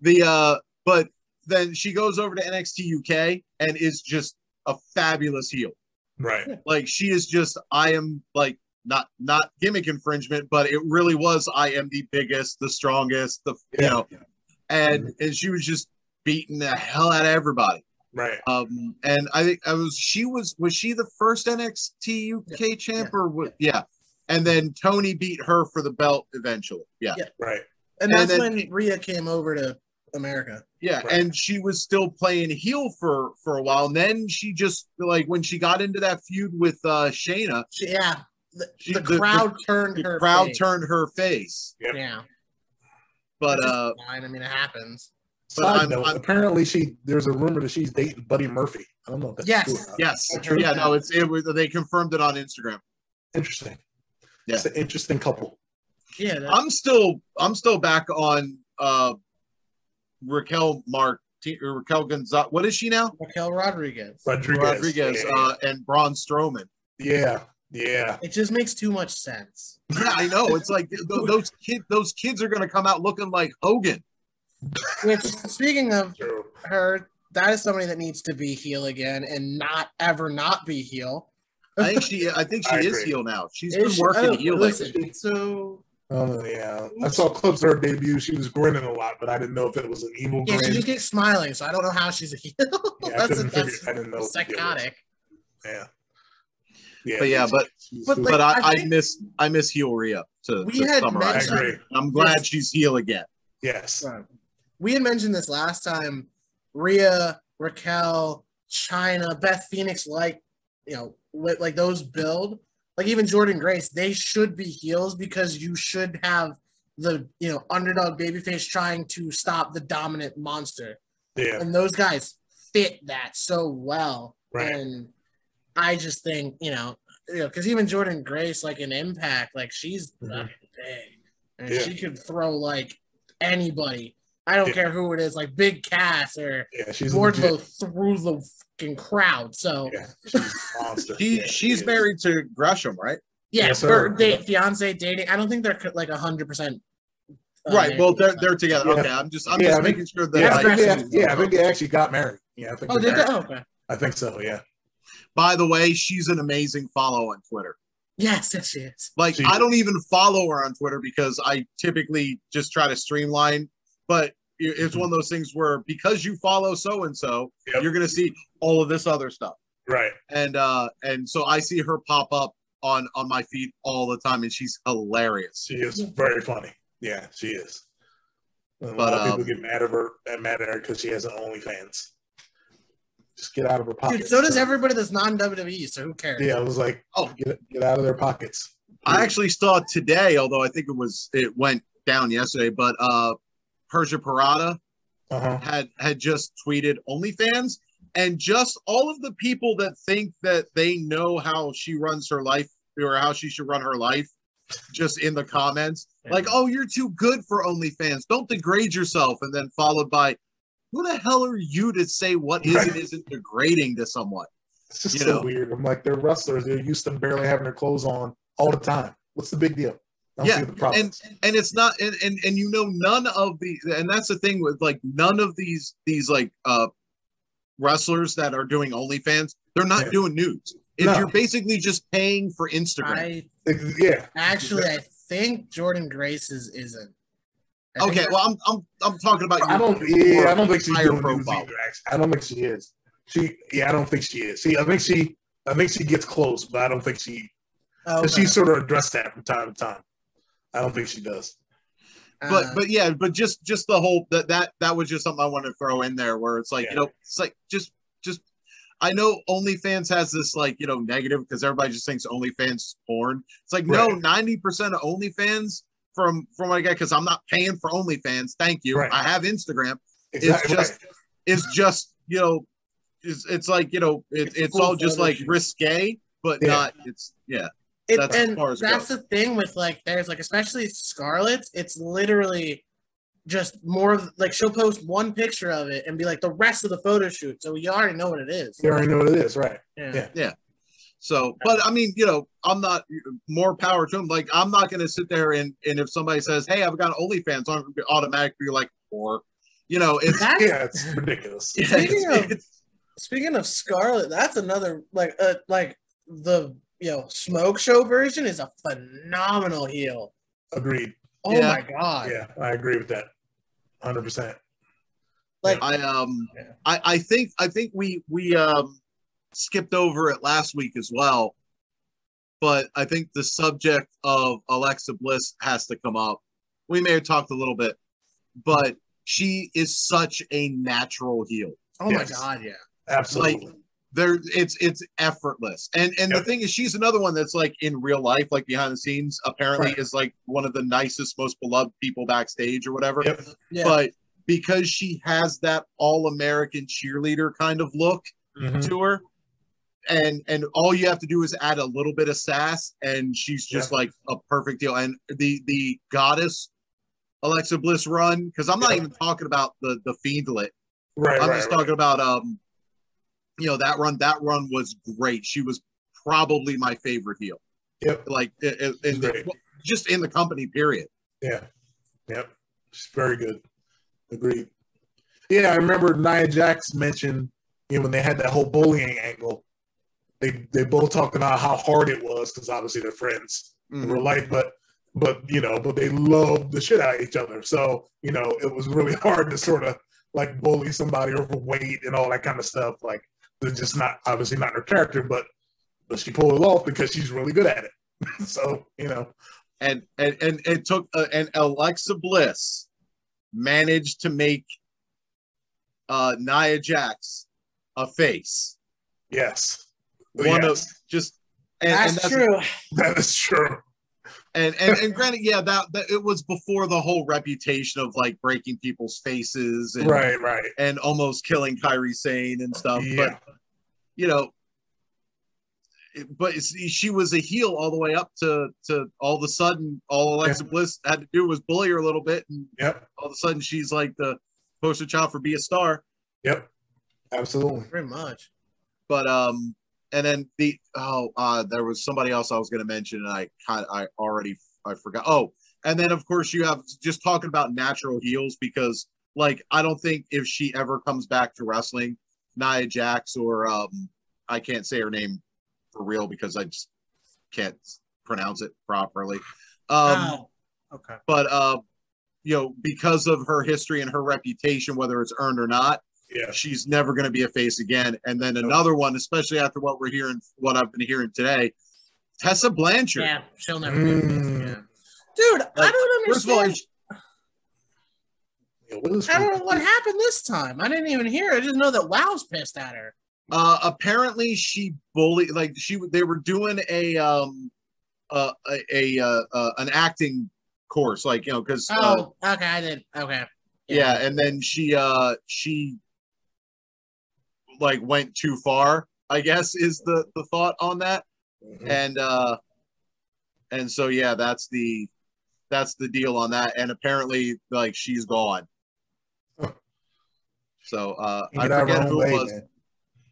The uh, but then she goes over to NXT UK and is just a fabulous heel. Right. like she is just i am like not not gimmick infringement but it really was i am the biggest the strongest the you Yeah. know and and she was just beating the hell out of everybody Right. um and i think i was she was was she the first nxt uk champ or what yeah and then toni beat her for the belt eventually yeah Yeah. Right. And and that's then- when Rhea came over to America. yeah Right. and she was still playing heel for for a while and then she just like when she got into that feud with uh shayna She, yeah, the, She- the the- the- crowd turned the her. crowd face. turned her face Yep. Yeah, but uh fine. I mean, it happens. But Side I'm- note, I'm- apparently she there's a rumor that she's dating Buddy Murphy. I don't know if that's Yes. true or not. Yes. Yeah, no, it's it was they confirmed it on Instagram. Interesting. Yeah. It's an interesting couple. Yeah, that, I'm still I'm still back on uh Raquel Mark Raquel Gonzalez. What is she now? Raquel Rodriguez. Rodriguez. Rodriguez Yeah. uh, and Braun Strowman. yeah. Yeah. It just makes too much sense. Yeah, I know. It's like th- th- those kids. Those kids are gonna come out looking like Hogan. Which, speaking of True. her, that is somebody that needs to be heel again and not ever not be heel. I think she. I think she I is agree. heel now. She's Is been she- working oh, heel listen, lately. So Oh yeah. I saw clips of her debut. She was grinning a lot, but I didn't know if it was an evil yeah, she just keeps smiling. So I don't know how she's a heel. Yeah, I that's couldn't figure. that's I didn't know. what the deal was. psychotic. Yeah. Yeah. But yeah, but she's- but, like, But I, I I, miss I miss heel Rhea to, We to had I summarize. mentioned- agree. I'm glad Yes. she's heel again. Yes. We had mentioned this last time. Rhea, Raquel, Chyna, Beth Phoenix, like you know, with, like those build, like even Jordynne Grace, they should be heels because you should have the you know underdog babyface trying to stop the dominant monster, Yeah. and those guys fit that so well. Right. And I just think you know, you know, because even Jordynne Grace, like in Impact, like she's Mhm. fucking big, and Yeah. she could throw like anybody. I don't Yeah. care who it is, like Big Cass or Yeah. She's Wardlow legit. through the fucking crowd. So Yeah. She's a monster. She she's is. married to Gresham, right? yeah, Yes, or sir. date, fiance dating. I don't think they're like hundred percent. uh, right. Well, they're they're together. Yeah. Okay, I'm just I'm Yeah, just I think- making sure that Yeah, I That's I, think they, Gresham. yeah, I think they actually got married. Yeah, I think. Oh, they're did they? Oh, okay. I think so. Yeah. By the way, she's an amazing follow on Twitter. Yes, yes, she is. Like She- I don't even follow her on Twitter because I typically just try to streamline. But it- it's one of those things where because you follow so and so, you're gonna see all of this other stuff. Right. and uh and so I see her pop up on on my feed all the time, and she's hilarious. She is very funny. Yeah, she is. A But, lot of um, people get mad at her, mad at her because she has an OnlyFans. Just get out of her pocket. Dude, so does everybody that's non WWE. So who cares? Yeah, I was like, Oh. get get out of their pockets. I actually saw today, although I think it was it went down yesterday, but uh Persia Pirotta Uh huh. had had just tweeted OnlyFans, and just all of the people that think that they know how she runs her life or how she should run her life, just in the comments, like, "Oh, you're too good for OnlyFans. Don't degrade yourself." And then followed by, "Who the hell are you to say what is and Right. isn't degrading to someone?" It's just You so know. weird. I'm like, they're wrestlers. They're used to barely having their clothes on all the time. What's the big deal? I don't Yeah, see the problem. and and it's not and, and and you know none of the and that's the thing with like none of these these like uh wrestlers that are doing OnlyFans they're not Yeah. doing nudes if No. you're basically just paying for Instagram I yeah, actually I think Jordynne Grace's isn't. I okay well I'm I'm I'm talking about I your- don't. Yeah, I don't think she's higher doing news profile. either. Actually, I don't think she is. She. Yeah, I don't think she is. See, I think she. I think she gets close, but I don't think she. oh, Cause she sort of addressed that from time to time. I don't think she does. but uh, but yeah but just just the whole that that that was just something I wanted to throw in there where it's like Yeah. you know it's like just just I know OnlyFans has this like you know negative because everybody just thinks OnlyFans is porn. It's like no, ninety percent of OnlyFans from from what I get because I'm not paying for OnlyFans. Thank you. Right. I have Instagram. Exactly. just- right. It's just you know, it's, it's like you know, it, It's it's, all just like risque, but Yeah. not. It's yeah. It, That's as and far as that's goes. the thing with like there's like especially Scarlett's, it's literally just more of like she'll post one picture of it and be like the rest of the photo shoot. So you already know what it is. You already know what it is, right? Yeah. Yeah. So, but I mean, you know, I'm not more power to him. Like, I'm not going to sit there and and if somebody says, "Hey, I've got OnlyFans," I'm going to automatically be like, "Or," you know, it's That's, Yeah, it's ridiculous. yeah, Speaking it's- of- it's- Speaking of Scarlett, that's another like uh, like the you know smoke show version is a phenomenal heel. Agreed. Oh Yeah. my god! Yeah, I agree with that. Hundred percent. Like I um, Yeah. I I think I think we we um skipped over it last week as well, but I think the subject of Alexa Bliss has to come up. We may have talked a little bit, but she is such a natural heel. oh Yes. my god, yeah. Absolutely. There it's it's effortless and and the thing is she's another one that's like in real life like behind the scenes apparently Right. is like one of the nicest most beloved people backstage or whatever yep. Yeah. but because she has that all-american cheerleader kind of look Mhm. to her and and all you have to do is add a little bit of sass and she's just like a perfect deal and the the goddess alexa bliss run because i'm not Yep. even talking about the the fiendlet Right. I'm right, just right. talking about um, you know that run. That run was great. She was probably my favorite heel. Yep. Like i- i- in the, just in the company. Period. Yeah. Yep. She's very good. Agreed. Yeah, I remember Nia Jax mentioned, you know, when they had that whole bullying angle, they they both talked about how hard it was because obviously they're friends in Mhm. real life, but but you know, but they love the shit out of each other. So you know, it was really hard to sort of like bully somebody overweight and all that kind of stuff. Like they're just not obviously not her character, but but she pulled it off because she's really good at it. so you know, And and and it took uh, and Alexa Bliss managed to make uh Nia Jax a face. yes, One Yes. of just and, that's, and true. that is true. And, and and granted, yeah, that, that it was before the whole reputation of like breaking people's faces and Right, right. and almost killing Kairi Sane and stuff. Yeah. But you know, it- but it's, she was a heel all the way up to to all of a sudden, all Alexa Bliss had to do was bully her a little bit, and Yep. all of a sudden she's like the poster child for be a star. Yep. Absolutely. Pretty much. But um, and then the oh, uh, there was somebody else I was going to mention, and I kind I already I forgot. Oh, and then of course you have just talking about natural heels because like I don't think if she ever comes back to wrestling, Nia Jax or um, I can't say her name for real because I just can't pronounce it properly. Um, oh, okay. but uh, you know, because of her history and her reputation, whether it's earned or not, Yeah. she's never going to be a face again. And then another one, especially after what we're hearing, what I've been hearing today, Tessa Blanchard. Yeah, she'll never be a face Mm. again. Dude, I don't First of all, understand. Yeah, I don't know what happened this time. I didn't even hear. I just know that Wow's pissed at her. Uh, apparently she bullied like she they were doing a um uh, a, a uh, uh an acting course like you know because uh, Oh, okay, I did. Okay. yeah and then she uh she like went too far I guess is the the thought on that Mhm. and uh and so yeah that's the that's the deal on that and apparently like she's gone Huh. so uh You I get out of forget who own it way, was man.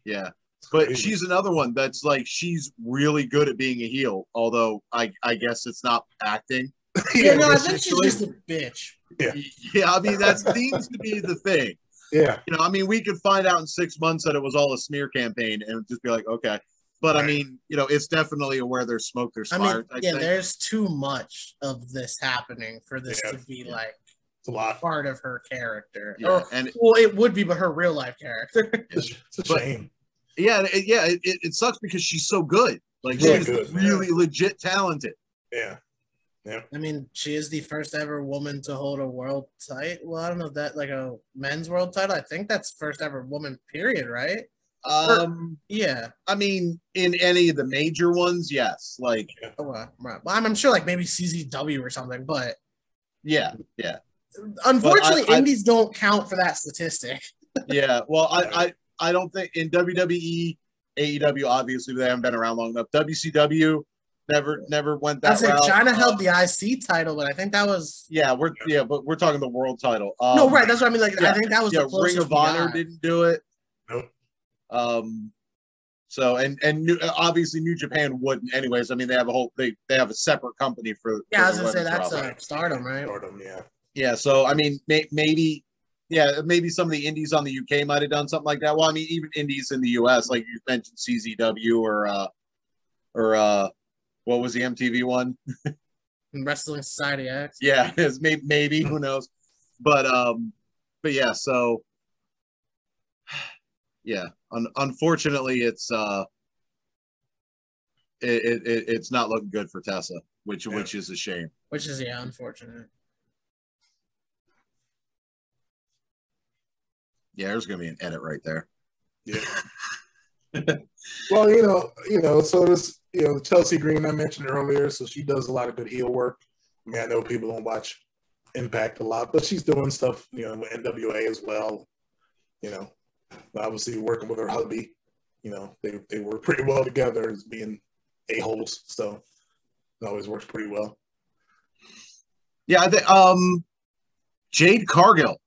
yeah But she's another one that's like she's really good at being a heel. Although I I guess it's not acting. Yeah, no, I think she's just a bitch. Yeah, Yeah, I mean that seems to be the thing. Yeah. You know, I mean we could find out in six months that it was all a smear campaign and just be like, okay. But I mean, you know, it's definitely a where there's smoke, there's I fire. mean, type yeah, thing. there's too much of this happening for this Yeah. to be like It's a lot. part of her character. yeah, Or, and well, it would be, but her real life character. It's, it's a But- shame. yeah, it, yeah, it, it, it sucks because she's so good. Like Yeah, she's good, really legit talented. Yeah. I mean, she is the first ever woman to hold a world title. Well, I don't know if that like a men's world title. I think that's first ever woman. Period. Right? Um, Yeah. I mean, in any of the major ones, yes. Like, Oh, uh, right. Well, I'm, I'm sure like maybe CZW or something, but yeah, yeah. unfortunately, I- indies don't count for that statistic. Yeah, well, I, I I don't think in WWE, AEW obviously they haven't been around long enough. WCW never never went that. I said route. Chyna Uh, held the IC title, but I think that was Yeah, we're yeah, but we're talking the world title. Um, no right. That's what I mean. Like yeah, I think that was yeah, the closest Ring of Honor didn't do it. Nope. Um, so and and New, obviously New Japan wouldn't. Anyways, I mean they have a whole they they have a separate company for. Yeah, I was gonna say that's roster. uh, Stardom, right? Stardom, yeah. Yeah, so I mean, may, maybe, yeah, maybe some of the indies on the UK might have done something like that. Well, I mean, even indies in the US, like you mentioned, CZW or uh, or uh, what was the MTV one? Wrestling Society X. Yeah, it's maybe, maybe who knows, but um, but yeah, so yeah, un- unfortunately, it's uh, it, it, it it's not looking good for Tessa, which Yeah. which is a shame. Which is yeah, unfortunate. Yeah, there's gonna be an edit right there. Yeah. well, you know, you know, so does you know Chelsea Green I mentioned earlier, so she does a lot of good heel work. I mean, I know people don't watch Impact a lot, but she's doing stuff, you know, with NWA as well. You know, obviously working with her hubby. You know, they they work pretty well together as being a holes, so it always works pretty well. Yeah, I think um, Jade Cargill.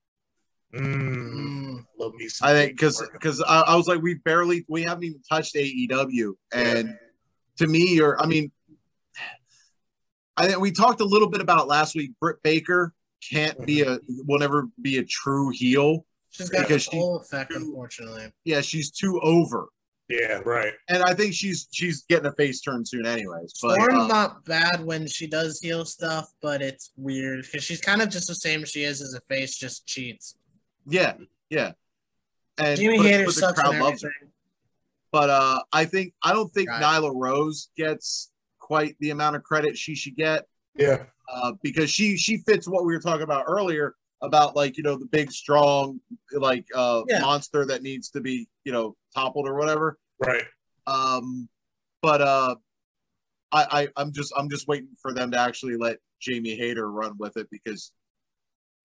Mm, Mm. love me. some I think because because I, I was like we barely we haven't even touched AEW and to me or I mean I think we talked a little bit about last week. Britt Baker can't be a will never be a true heel. She's got Because a she- whole effect, unfortunately. Yeah, she's too over, yeah, right. and I think she's she's getting a face turn soon, anyways. But Storm's uh, not bad when she does heel stuff, but it's weird because she's kind of just the same she is as a face, just cheats. yeah, yeah. And Jimmy but- Hayter but the sucks crowd and loves her. Everything. But uh, I think I don't think Right. Nyla Rose gets quite the amount of credit she should get. Yeah, uh, because she she fits what we were talking about earlier about like you know the big strong like uh Yeah. monster that needs to be you know toppled or whatever right. um but uh I, I i'm just i'm just waiting for them to actually let jamie Hayter run with it because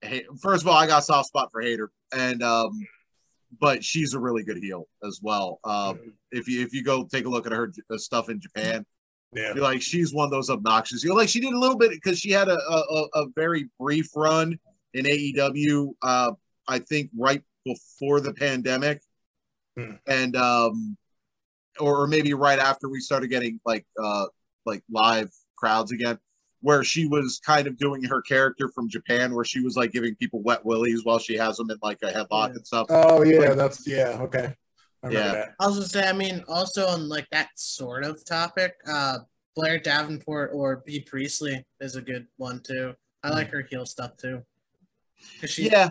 hey, first of all i got a soft spot for Hayter and um but she's a really good heel as well um if you if you go take a look at her uh, stuff in japan Yeah, you're like she's one of those obnoxious. You're like she did a little bit because she had a, a a very brief run in AEW. Uh, I think right before the pandemic, Hmm. and um, or, or maybe right after we started getting like uh like live crowds again, where she was kind of doing her character from Japan, where she was like giving people wet willies while she has them in like a headlock Yeah. and stuff. Oh yeah, that's yeah. Okay, I Yeah. that. I was gonna say, I mean, also on like that sort of topic, uh, Blair Davenport or Bea Priestley is a good one too. I like her heel stuff too. she's Yeah,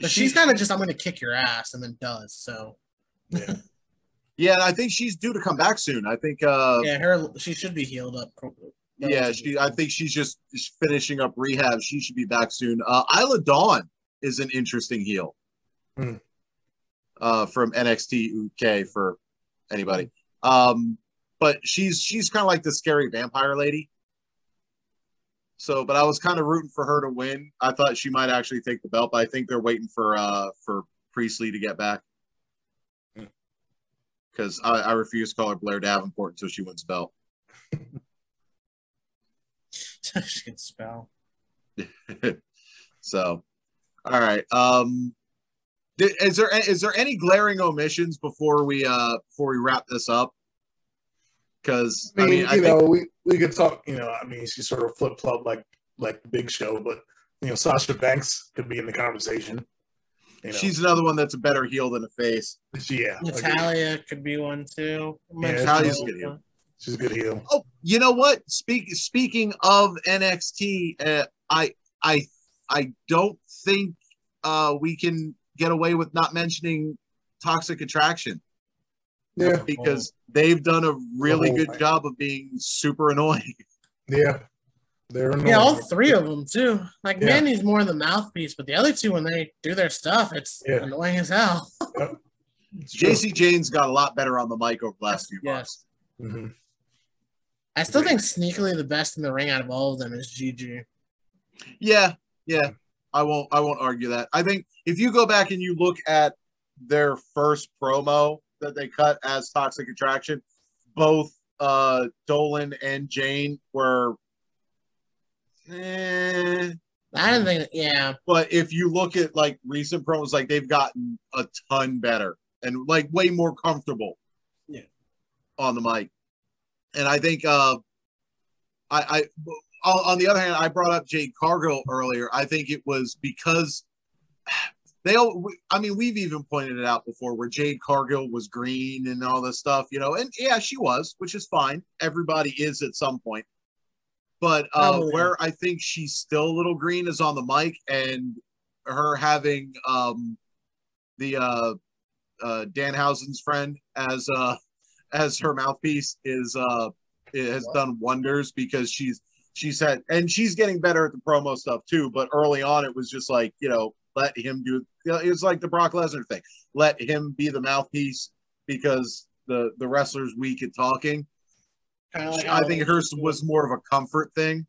But she- she's kind of just I'm gonna kick your ass and then does. So Yeah. Yeah, and I think she's due to come back soon. I think uh yeah, her she should be healed up. yeah, she I think she's just just finishing up rehab. She should be back soon. Uh Isla Dawn is an interesting heel. Hmm. Uh from NXT UK for anybody. Um but she's she's kind of like the scary vampire lady. So, but I was kind of rooting for her to win. I thought she might actually take the belt, but I think they're waiting for uh for Priestley to get back. Because I, I refuse to call her Blair Davenport until she wins the belt. she can spell. so, all right. Um, is there is there any glaring omissions before we uh before we wrap this up? Because I I mean, mean, I you think know, we, we could talk, you know, I mean, she sort of flip flop like like big show, but you know, Sasha Banks could be in the conversation. You know, she's another one that's a better heel than a face. yeah, like, Natalya could be one too. Yeah, Natalya's a good heel. she's a good heel. Oh, you know what? Speak speaking of NXT, uh, I I I don't think uh we can get away with not mentioning Toxic Attraction Yeah, because they've done a really whole good thing. job of being super annoying. yeah, they're Yeah, all three of them too. Like Yeah. Mandy's more of the mouthpiece, but the other two, when they do their stuff, it's Yeah. annoying as hell. It's true. Jacy Jayne's got a lot better on the mic over the last few months. Yes, Mhm. I still think sneakily the best in the ring out of all of them is Gigi. Yeah, yeah. I won't I won't argue that. I think if you go back and you look at their first promo that they cut as Toxic Attraction, both uh Dolin and Jane were eh, I didn't think. Yeah, but if you look at like recent promos, like they've gotten a ton better and like way more comfortable. Yeah. On the mic, and I think uh, I I on, on the other hand, I brought up Jade Cargill earlier. I think it was because they all. I mean, we've even pointed it out before where Jade Cargill was green and all this stuff, you know, and yeah, she was, which is fine. Everybody is at some point. But uh, Oh, yeah. where I think she's still a little green is on the mic and her having um, the uh, uh, Danhausen's friend as uh, as her mouthpiece is uh, it has done wonders because she's she's had and she's getting better at the promo stuff too. But early on, it was just like you know let him do. You it was like the Brock Lesnar thing. Let him be the mouthpiece because the the wrestler's weak at talking. Kind of like I think hers was more of a comfort thing.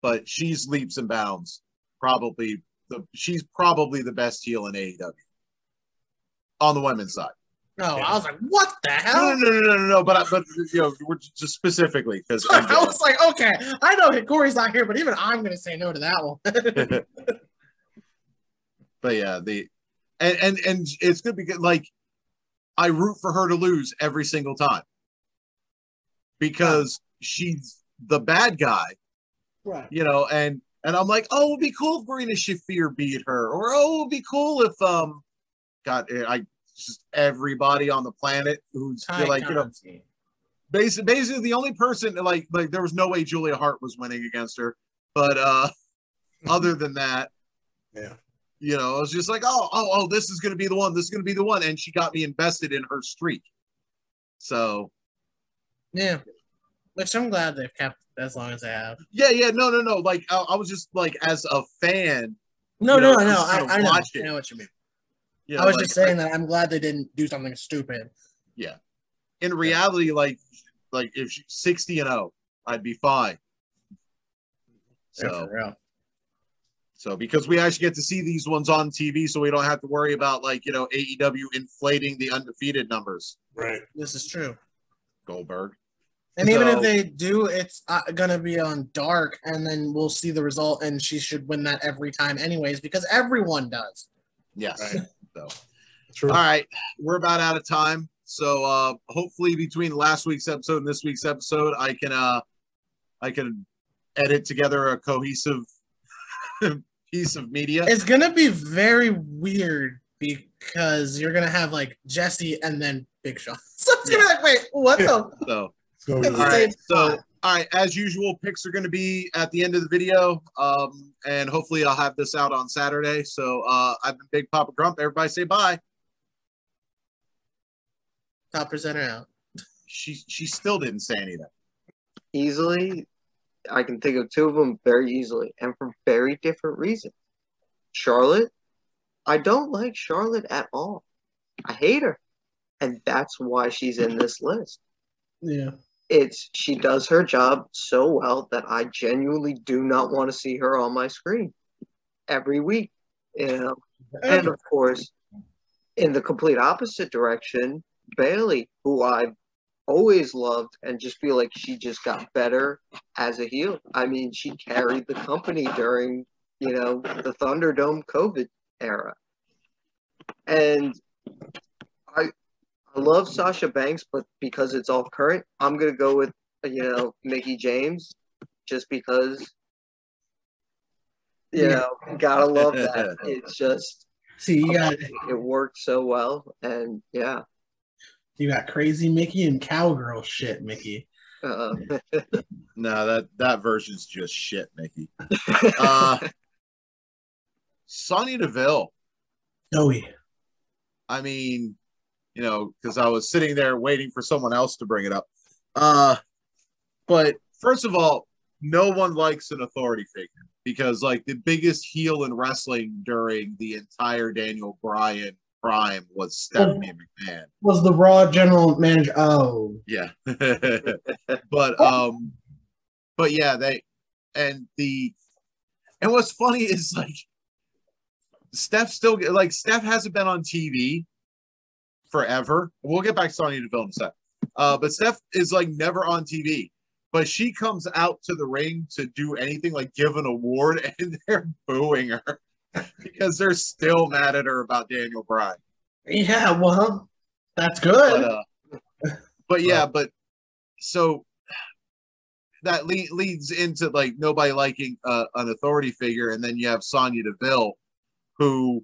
But she's leaps and bounds. Probably the she's probably the best heel in AEW. On the women's side. No, I was like, what the hell? no, no, no, no, no. But but you know, we're just specifically because I was like, okay, I know Corey's not here, but even I'm gonna say no to that one. but yeah, the and and and it's good because like I root for her to lose every single time because she's the bad guy, right. you know, and and I'm like, oh, it would be cool if Marina Shafir beat her, or oh, it would be cool if um, God, I just everybody on the planet who's like, you know, basically, basically the only person like like there was no way Julia Hart was winning against her, but uh, other than that, Yeah. you know, I was just like, oh, oh, oh, this is gonna be the one. This is gonna be the one, and she got me invested in her streak. So Yeah. Which I'm glad they've kept as long as they have. yeah, yeah, no, no, no. Like I, I was just like as a fan, No, no, know, no. I, kinda I know. watch it. I know what you mean. you I was like, just saying that I'm glad they didn't do something stupid. Yeah. In reality, like like if she's sixty and zero, I'd be fine. Yeah, So. for real. So because we actually get to see these ones on TV, so we don't have to worry about like you know AEW inflating the undefeated numbers. Right. This is true. Goldberg. And even if they do, it's uh, gonna be on dark, and then we'll see the result, and she should win that every time, anyways, because everyone does. Yes. Right. So True. all right, we're about out of time. So uh hopefully between last week's episode and this week's episode, I can uh I can edit together a cohesive piece of media. It's gonna be very weird because you're gonna have like Jesse and then Big Show. So it's gonna be like, wait, what the? So It's gonna be It's all the right. same So. All right, as usual, picks are going to be at the end of the video, um, and hopefully I'll have this out on Saturday. So uh, I've been Big Papa Grump. Everybody say bye. Top presenter out. She she still didn't say anything. Easily, I can think of two of them very easily, and for very different reasons. Charlotte, I don't like Charlotte at all. I hate her, and that's why she's in this list. Yeah. It's she does her job so well that I genuinely do not want to see her on my screen every week. You know, and of course, in the complete opposite direction, Bayley, who I've always loved and just feel like she just got better as a heel. I mean, she carried the company during, you know, the Thunderdome COVID era. And I love Sasha Banks, but because it's all current, I'm gonna go with you know Mickie James, just because you Yeah. know gotta love that. It's just See, you got it worked so well, and yeah. you got crazy Mickie and cowgirl shit, Mickie. Uh, No, that that version's just shit, Mickie. Uh, Sonya Deville. Joey. I mean, you know, because I was sitting there waiting for someone else to bring it up. Uh, but first of all, no one likes an authority figure because, like, the biggest heel in wrestling during the entire Daniel Bryan prime was Stephanie McMahon. Was the Raw general manager? Oh, Yeah, but um, but yeah, they and the and what's funny is like Steph still like Steph hasn't been on TV forever. We'll get back to Sonya Deville in a sec. Uh, but Steph is like never on TV. But she comes out to the ring to do anything like give an award, and they're booing her because they're still mad at her about Daniel Bryan. yeah. Well, that's But, good. uh, but yeah, but so that le- leads into like nobody liking uh, an authority figure, and then you have Sonya Deville, who,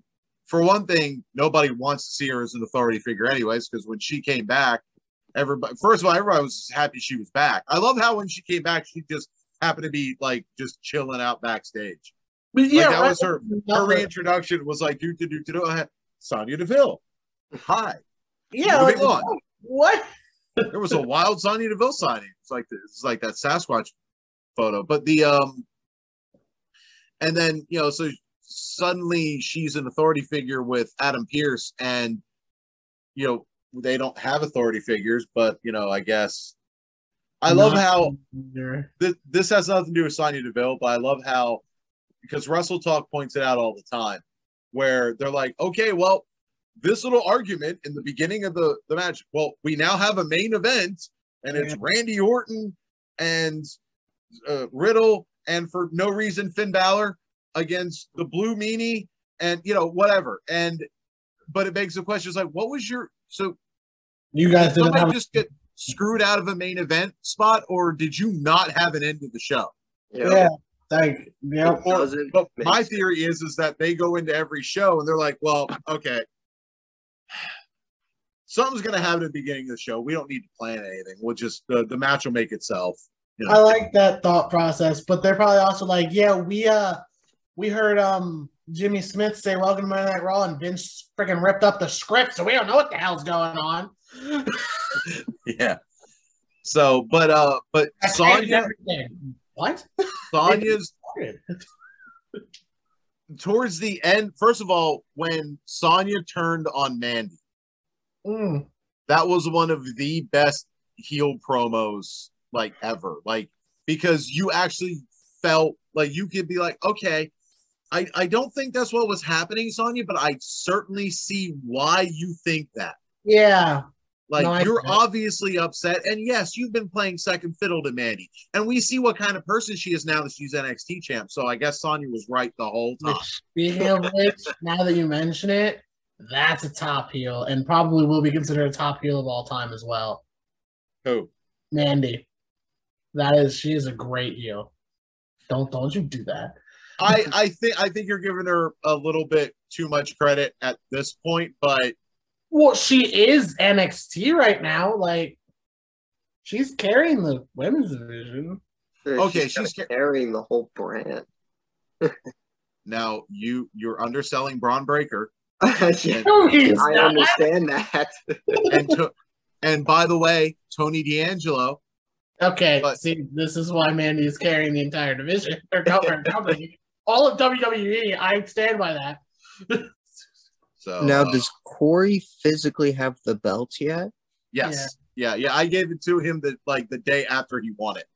for one thing, nobody wants to see her as an authority figure, anyways, because when she came back, everybody first of all, everybody was happy she was back. I love how when she came back, she just happened to be like just chilling out backstage. But Like, yeah, that was her her reintroduction was like do do do do do Sonya Deville. Hi. yeah. like, on. What? there was a wild Sonya Deville signing. It's like it's like that Sasquatch photo. But the um, and then you know, so suddenly she's an authority figure with Adam Pearce, and you know they don't have authority figures, but you know, I guess I love Not- how th- this has nothing to do with Sonya Deville, but I love how because WrestleTalk points it out all the time, where they're like, okay, well, this little argument in the beginning of the, the match, well, we now have a main event, and it's Randy Orton and uh, Riddle, and for no reason, Finn Balor against the Blue Meanie, and you know, whatever. And but it begs the question: is like, what was your so You guys didn't somebody have. just get screwed out of a main event spot, or did you not have an end to the show? you yeah. thank Like, yeah. it doesn't But my theory is is that they go into every show and they're like, well, okay, something's gonna happen at the beginning of the show. We don't need to plan anything. We'll just the, the match will make itself. You I like that thought process, but they're probably also like, yeah, we uh we heard um Jimmy Smith say welcome to Monday Night Raw and Vince freaking ripped up the script, so we don't know what the hell's going on. yeah. So, but uh, but changed Sonya. What? Sonya's towards the end. First of all, when Sonya turned on Mandy, Mm. that was one of the best heel promos like ever. Like because you actually felt like you could be like, okay, I, I don't think that's what was happening, Sonya, but I certainly see why you think that. Yeah. Like No, you're obviously upset, and yes, you've been playing second fiddle to Mandy, and we see what kind of person she is now that she's NXT champ. So I guess Sonya was right the whole time. Speaking of which, now that you mention it, that's a top heel and probably will be considered a top heel of all time as well. Who? Mandy. That is she is a great heel. Don't don't you do that. I I think I think you're giving her a little bit too much credit at this point, but Well, she is NXT right now. Like She's carrying the women's division. Okay, she's she's kinda carrying the whole brand. Now you you're underselling Bron Breakker, Yeah, No, he's I not. understand that. and to, and by the way, Tony D'Angelo. Okay, But- see, this is why Mandy is carrying the entire division or company. All of WWE, I stand by that. So now, uh, does Corey physically have the belt yet? yes, yeah. yeah, I gave it to him the like the day after he won it.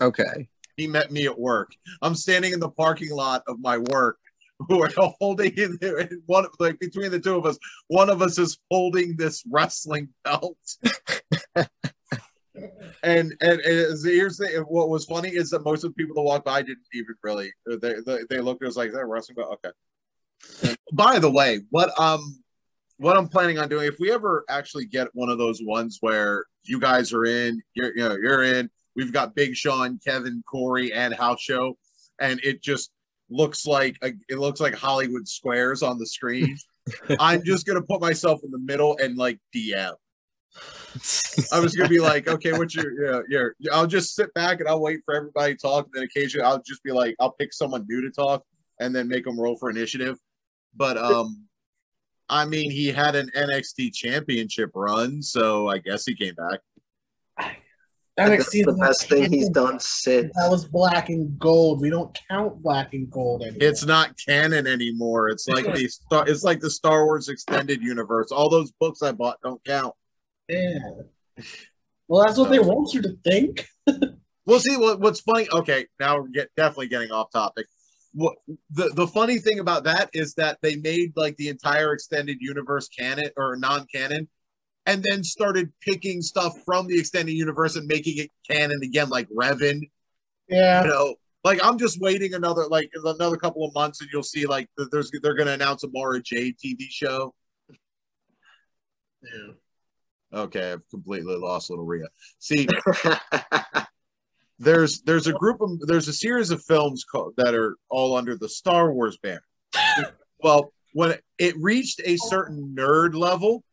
Okay. He met me at work. I'm standing in the parking lot of my work. We're holding it. One like between the two of us, one of us is holding this wrestling belt. and and, and here's the what was funny is that most of the people that walked by didn't even really they they, they looked at us like they're wrestling belt. Okay. And by the way, what um what I'm planning on doing if we ever actually get one of those ones where you guys are in, you're you know you're in, we've got Big Shez, Kevin, Corey, and House Show, and it just looks like a, it looks like Hollywood squares on the screen. I'm just gonna put myself in the middle and like DM. I was gonna be like, okay, what's your yeah, yeah. I'll just sit back and I'll wait for everybody to talk. And then occasionally I'll just be like, I'll pick someone new to talk and then make them roll for initiative. But um, I mean, he had an NXT championship run, so I guess he came back. That's NXT the best thing he's done since. That was black and gold. We don't count black and gold anymore. It's not canon anymore. It's like the Star, it's like the Star Wars extended universe. All those books I bought don't count. Yeah. Well, that's what they want you to think. Well, see what, what's funny. Okay, now we're get, definitely getting off topic. What the the funny thing about that is that they made like the entire extended universe canon or non-canon, and then started picking stuff from the extended universe and making it canon again, like Revan. Yeah. You know, like I'm just waiting another like another couple of months, and you'll see like there's they're going to announce a Mara Jade TV show. yeah. Okay, I've completely lost Little Rhea. See, there's there's a group of there's a series of films called, that are all under the Star Wars banner. well, when it reached a certain nerd level,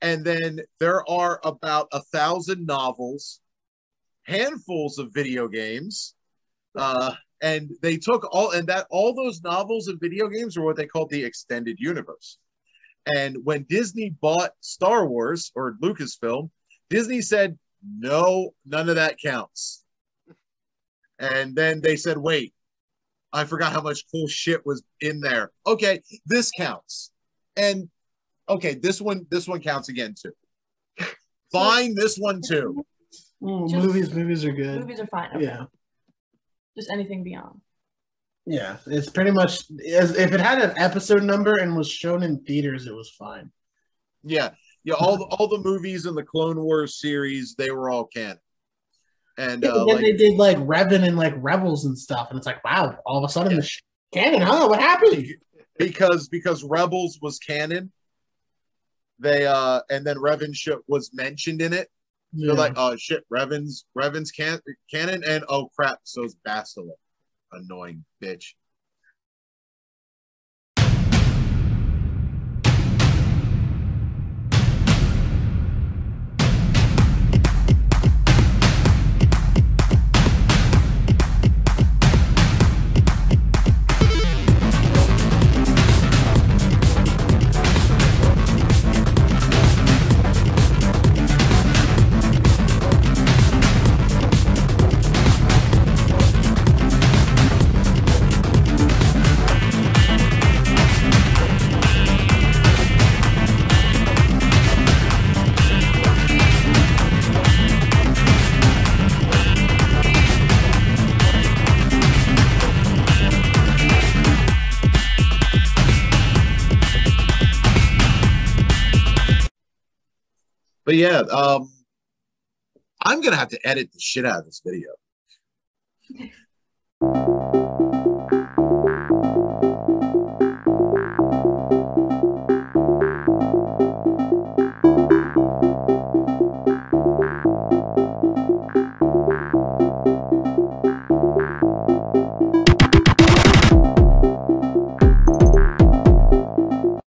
and then there are about a thousand novels, handfuls of video games, uh, and they took all and that all those novels and video games are what they called the extended universe. And when Disney bought Star Wars or Lucasfilm, Disney said, no, none of that counts. And then they said, wait, I forgot how much cool shit was in there. Okay, this counts. And okay, this one, this one counts again too. Fine, this one too. Mm, Just- movies, movies are good. Movies are fine. okay. Yeah. Just anything beyond. Yeah. It's pretty much as if it had an episode number and was shown in theaters, it was fine. Yeah, yeah. All the all the movies in the Clone Wars series, they were all canon. And Yeah, uh, then like, they did like Revan and like Rebels and stuff, and it's like, wow, all of a sudden the sh- canon, huh? What happened? because because Rebels was canon. They uh and then Revan ship was mentioned in it. They're like, oh shit, Revan's Revan's can canon, and oh crap, so's Bastila. Annoying bitch. But yeah, um, I'm gonna have to edit the shit out of this video.